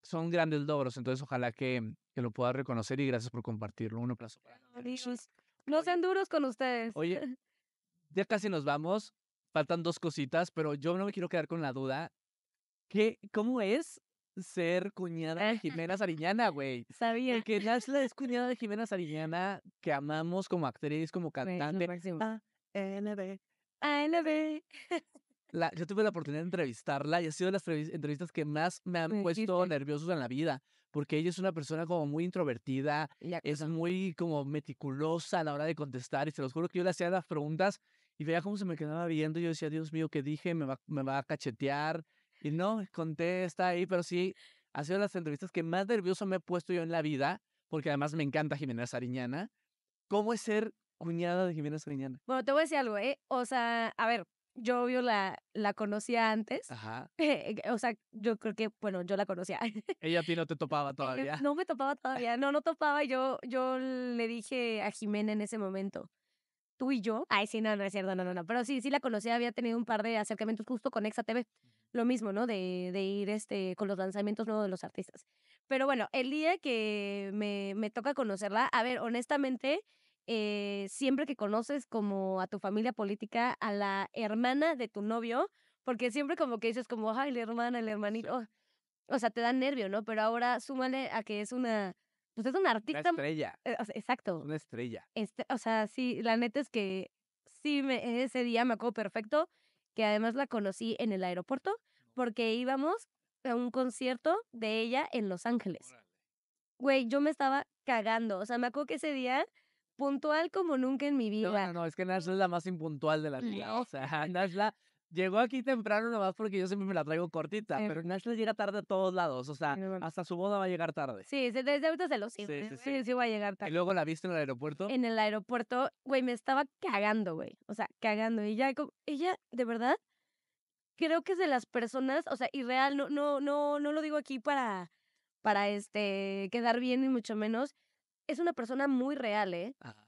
son grandes logros, entonces ojalá que, que lo puedas reconocer y gracias por compartirlo. Un aplauso para No sean duros con ustedes. Oye, ya casi nos vamos. Faltan dos cositas, pero yo no me quiero quedar con la duda. ¿Qué, ¿Cómo es ser cuñada de Jimena Sariñana, güey? Sabía. Porque Nashla es cuñada de Jimena Sariñana, que amamos como actriz, como cantante. máximo. Ah, NB. ANB. La, yo tuve la oportunidad de entrevistarla y ha sido de las trevis- entrevistas que más me han Me puesto dijiste. nerviosos en la vida, porque ella es una persona como muy introvertida, es muy como meticulosa a la hora de contestar y se los juro que yo le hacía las preguntas y veía cómo se me quedaba viendo. Y yo decía, Dios mío, ¿qué dije? Me va, me va a cachetear. Y no, conté, está ahí, pero sí, ha sido las entrevistas que más nervioso me he puesto yo en la vida, porque además me encanta Jimena Sariñana. ¿Cómo es ser cuñada de Jimena Sariñana? Bueno, te voy a decir algo, ¿eh? O sea, a ver, yo obvio la, la conocía antes. Ajá. o sea, yo creo que, bueno, yo la conocía. Ella a ti no te topaba Eh, todavía. No me topaba todavía, no, no topaba. y Yo, yo le dije a Jimena en ese momento, tú y yo. Ay, sí, no, no es cierto, no, no, no. Pero sí, sí la conocía, había tenido un par de acercamientos justo con Exa TV. Lo mismo, ¿no? De, de ir este, con los lanzamientos nuevos de los artistas. Pero bueno, el día que me, me toca conocerla, a ver, honestamente, eh, siempre que conoces como a tu familia política, a la hermana de tu novio, porque siempre como que dices como, ay, la hermana, el hermanito. O sea, te da nervio, ¿no? Pero ahora súmale a que es una, pues es una Una artista. estrella. eh, o sea, exacto. Una estrella. Este, o sea, sí, la neta es que sí, me, ese día me acuerdo perfecto que además la conocí en el aeropuerto porque íbamos a un concierto de ella en Los Ángeles. Güey, yo me estaba cagando. O sea, me acuerdo que ese día, puntual como nunca en mi vida. no, no, es que Nashla es la más impuntual de la vida. O sea, Nashla llegó aquí temprano nomás porque yo siempre me la traigo cortita, Sí. pero Nashla llega tarde a todos lados. O sea, hasta su boda va a llegar tarde. Sí, desde ahorita se lo sigo. Sí, sí, Sí, sí, sí. voy a llegar Y tarde. luego la viste en el aeropuerto. En el aeropuerto, güey, me estaba cagando, güey. O sea, cagando. Y ya, como- ella, de verdad, creo que es de las personas, o sea, y real, no, no, no, no lo digo aquí para, para este, quedar bien ni mucho menos. Es una persona muy real, ¿eh? Ajá.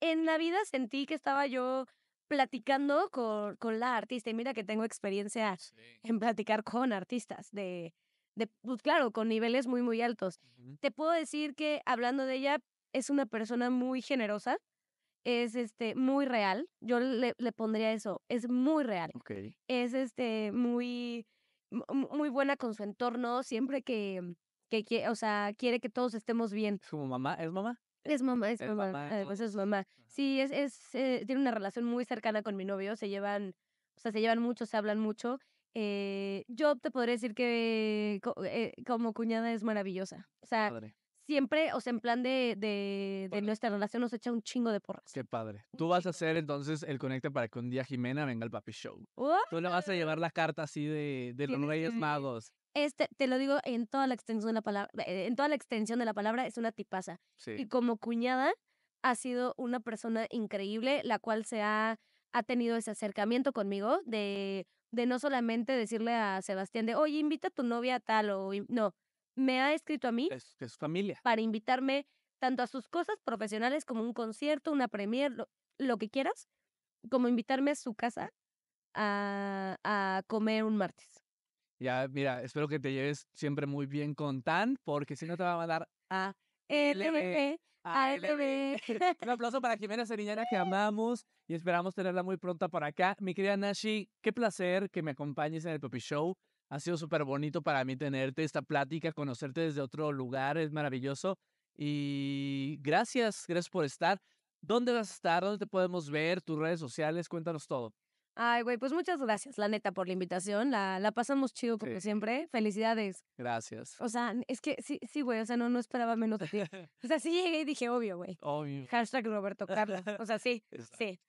En la vida sentí que estaba yo platicando con, con la artista. Y mira que tengo experiencia en platicar con artistas de, de, pues claro, con niveles muy, muy altos. Te puedo decir que hablando de ella, es una persona muy generosa, es este, muy real. Yo le, le pondría eso, es muy real. Es este, muy, mu- mu- muy buena con su entorno, siempre que, que, o sea, quiere que todos estemos bien. ¿Es como mamá? ¿Es mamá? Es mamá, es, Es mamá, mamá, además es mamá. Sí, es, es, eh, tiene una relación muy cercana con mi novio, se llevan, o sea, se llevan mucho, se hablan mucho. Eh, yo te podría decir que eh, como cuñada es maravillosa. O sea, Padre. siempre, o sea, en plan de, de, nuestra relación nos echa un chingo de porras. Qué padre. Tú vas a hacer entonces el conecte para que un día Jimena venga al Papi Show. ¡Uah! Tú le vas a llevar la carta así de, de los Reyes Magos. Este, te lo digo en toda la extensión de la palabra, eh, en toda la extensión de la palabra, es una tipaza. Y como cuñada, ha sido una persona increíble, la cual se ha, ha tenido ese acercamiento conmigo de, de no solamente decirle a Sebastián de, oye, invita a tu novia a tal o... in-". No, me ha escrito a mí Es, es familia. para invitarme tanto a sus cosas profesionales como un concierto, una premier, lo, lo que quieras, como invitarme a su casa a, a comer un martes. Ya, mira, espero que te lleves siempre muy bien con Tan, porque si no te va a mandar a LB, ALB. Un aplauso para Jimena Seriñana, que amamos y esperamos tenerla muy pronto por acá. Mi querida Nashi, qué placer que me acompañes en el Poppy Show. Ha sido súper bonito para mí tenerte esta plática, conocerte desde otro lugar, es maravilloso. Y gracias, gracias por estar. ¿Dónde vas a estar? ¿Dónde te podemos ver? ¿Tus redes sociales? Cuéntanos todo. Ay, güey, pues muchas gracias, la neta, por la invitación. La, la pasamos chido como Sí. siempre. Felicidades. Gracias. O sea, es que sí, sí, güey, o sea, no, no esperaba menos de ti. O sea, sí llegué y dije, obvio, güey. Obvio. Hashtag Roberto Carlos. O sea, sí, sí.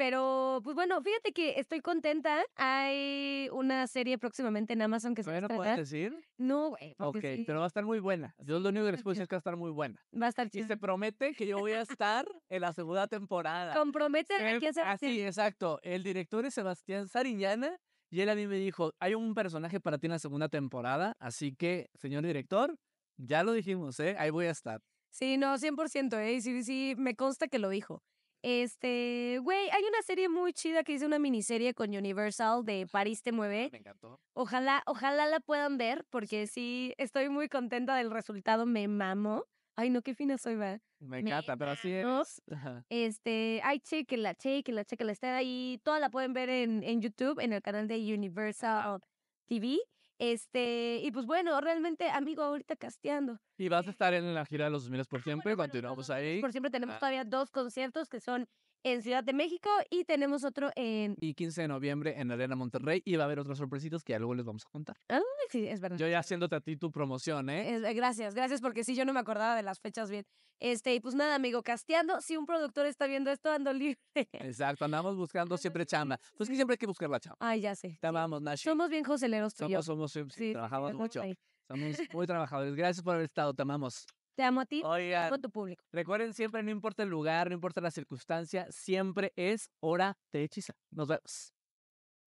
Pero, pues bueno, fíjate que estoy contenta. Hay una serie próximamente en Amazon que se va a ¿Todavía no puedes decir? No, güey, Ok, sí, pero va a estar muy buena. Yo lo único que les puedo decir es que va a estar muy buena. va a estar Y chido. se promete que yo voy a estar en la segunda temporada. Compromete Se- a Sebastián. Así, exacto. El director es Sebastián Sariñana y él a mí me dijo, hay un personaje para ti en la segunda temporada, así que, señor director, ya lo dijimos, ¿eh? Ahí voy a estar. Sí, no, 100%, ¿eh? Y Sí, sí, me consta que lo dijo. Este, güey, hay una serie muy chida que hice una miniserie con Universal de París te mueve. Me encantó. Ojalá, ojalá la puedan ver, porque sí, estoy muy contenta del resultado, me mamo. Ay, no, qué fina soy, va. Me encanta, pero así es. Este, ay, chequenla, chequenla, chequenla. Está ahí, toda la pueden ver en, en YouTube, en el canal de Universal TV. Este, y pues bueno, realmente, amigo, ahorita casteando. Y vas a estar en la gira de los 2000 por siempre, Bueno, bueno, continuamos todos, ahí. Por siempre tenemos Ah. todavía dos conciertos que son en Ciudad de México y tenemos otro en... Y 15 de noviembre en Arena Monterrey y va a haber otras sorpresitas que ya luego les vamos a contar. Ay, sí, es verdad. Yo ya haciéndote a ti tu promoción, ¿eh? Es- eh, gracias, gracias, porque sí, yo no me acordaba de las fechas bien. Este, y pues nada, amigo, casteando, si un productor está viendo esto, ando libre. Exacto, andamos buscando Ando siempre chamba. Pues que siempre hay que buscar la chamba. Ay, ya sé. Te amamos, Nashi. Somos bien joseleros tú y yo. Somos, somos, sí, Sí, sí, trabajamos mucho. ahí. Somos muy trabajadores. Gracias por haber estado, te amamos. Te amo a ti, Oigan, amo a tu público. recuerden siempre, no importa el lugar, no importa la circunstancia, siempre es hora de hechizar. Nos vemos.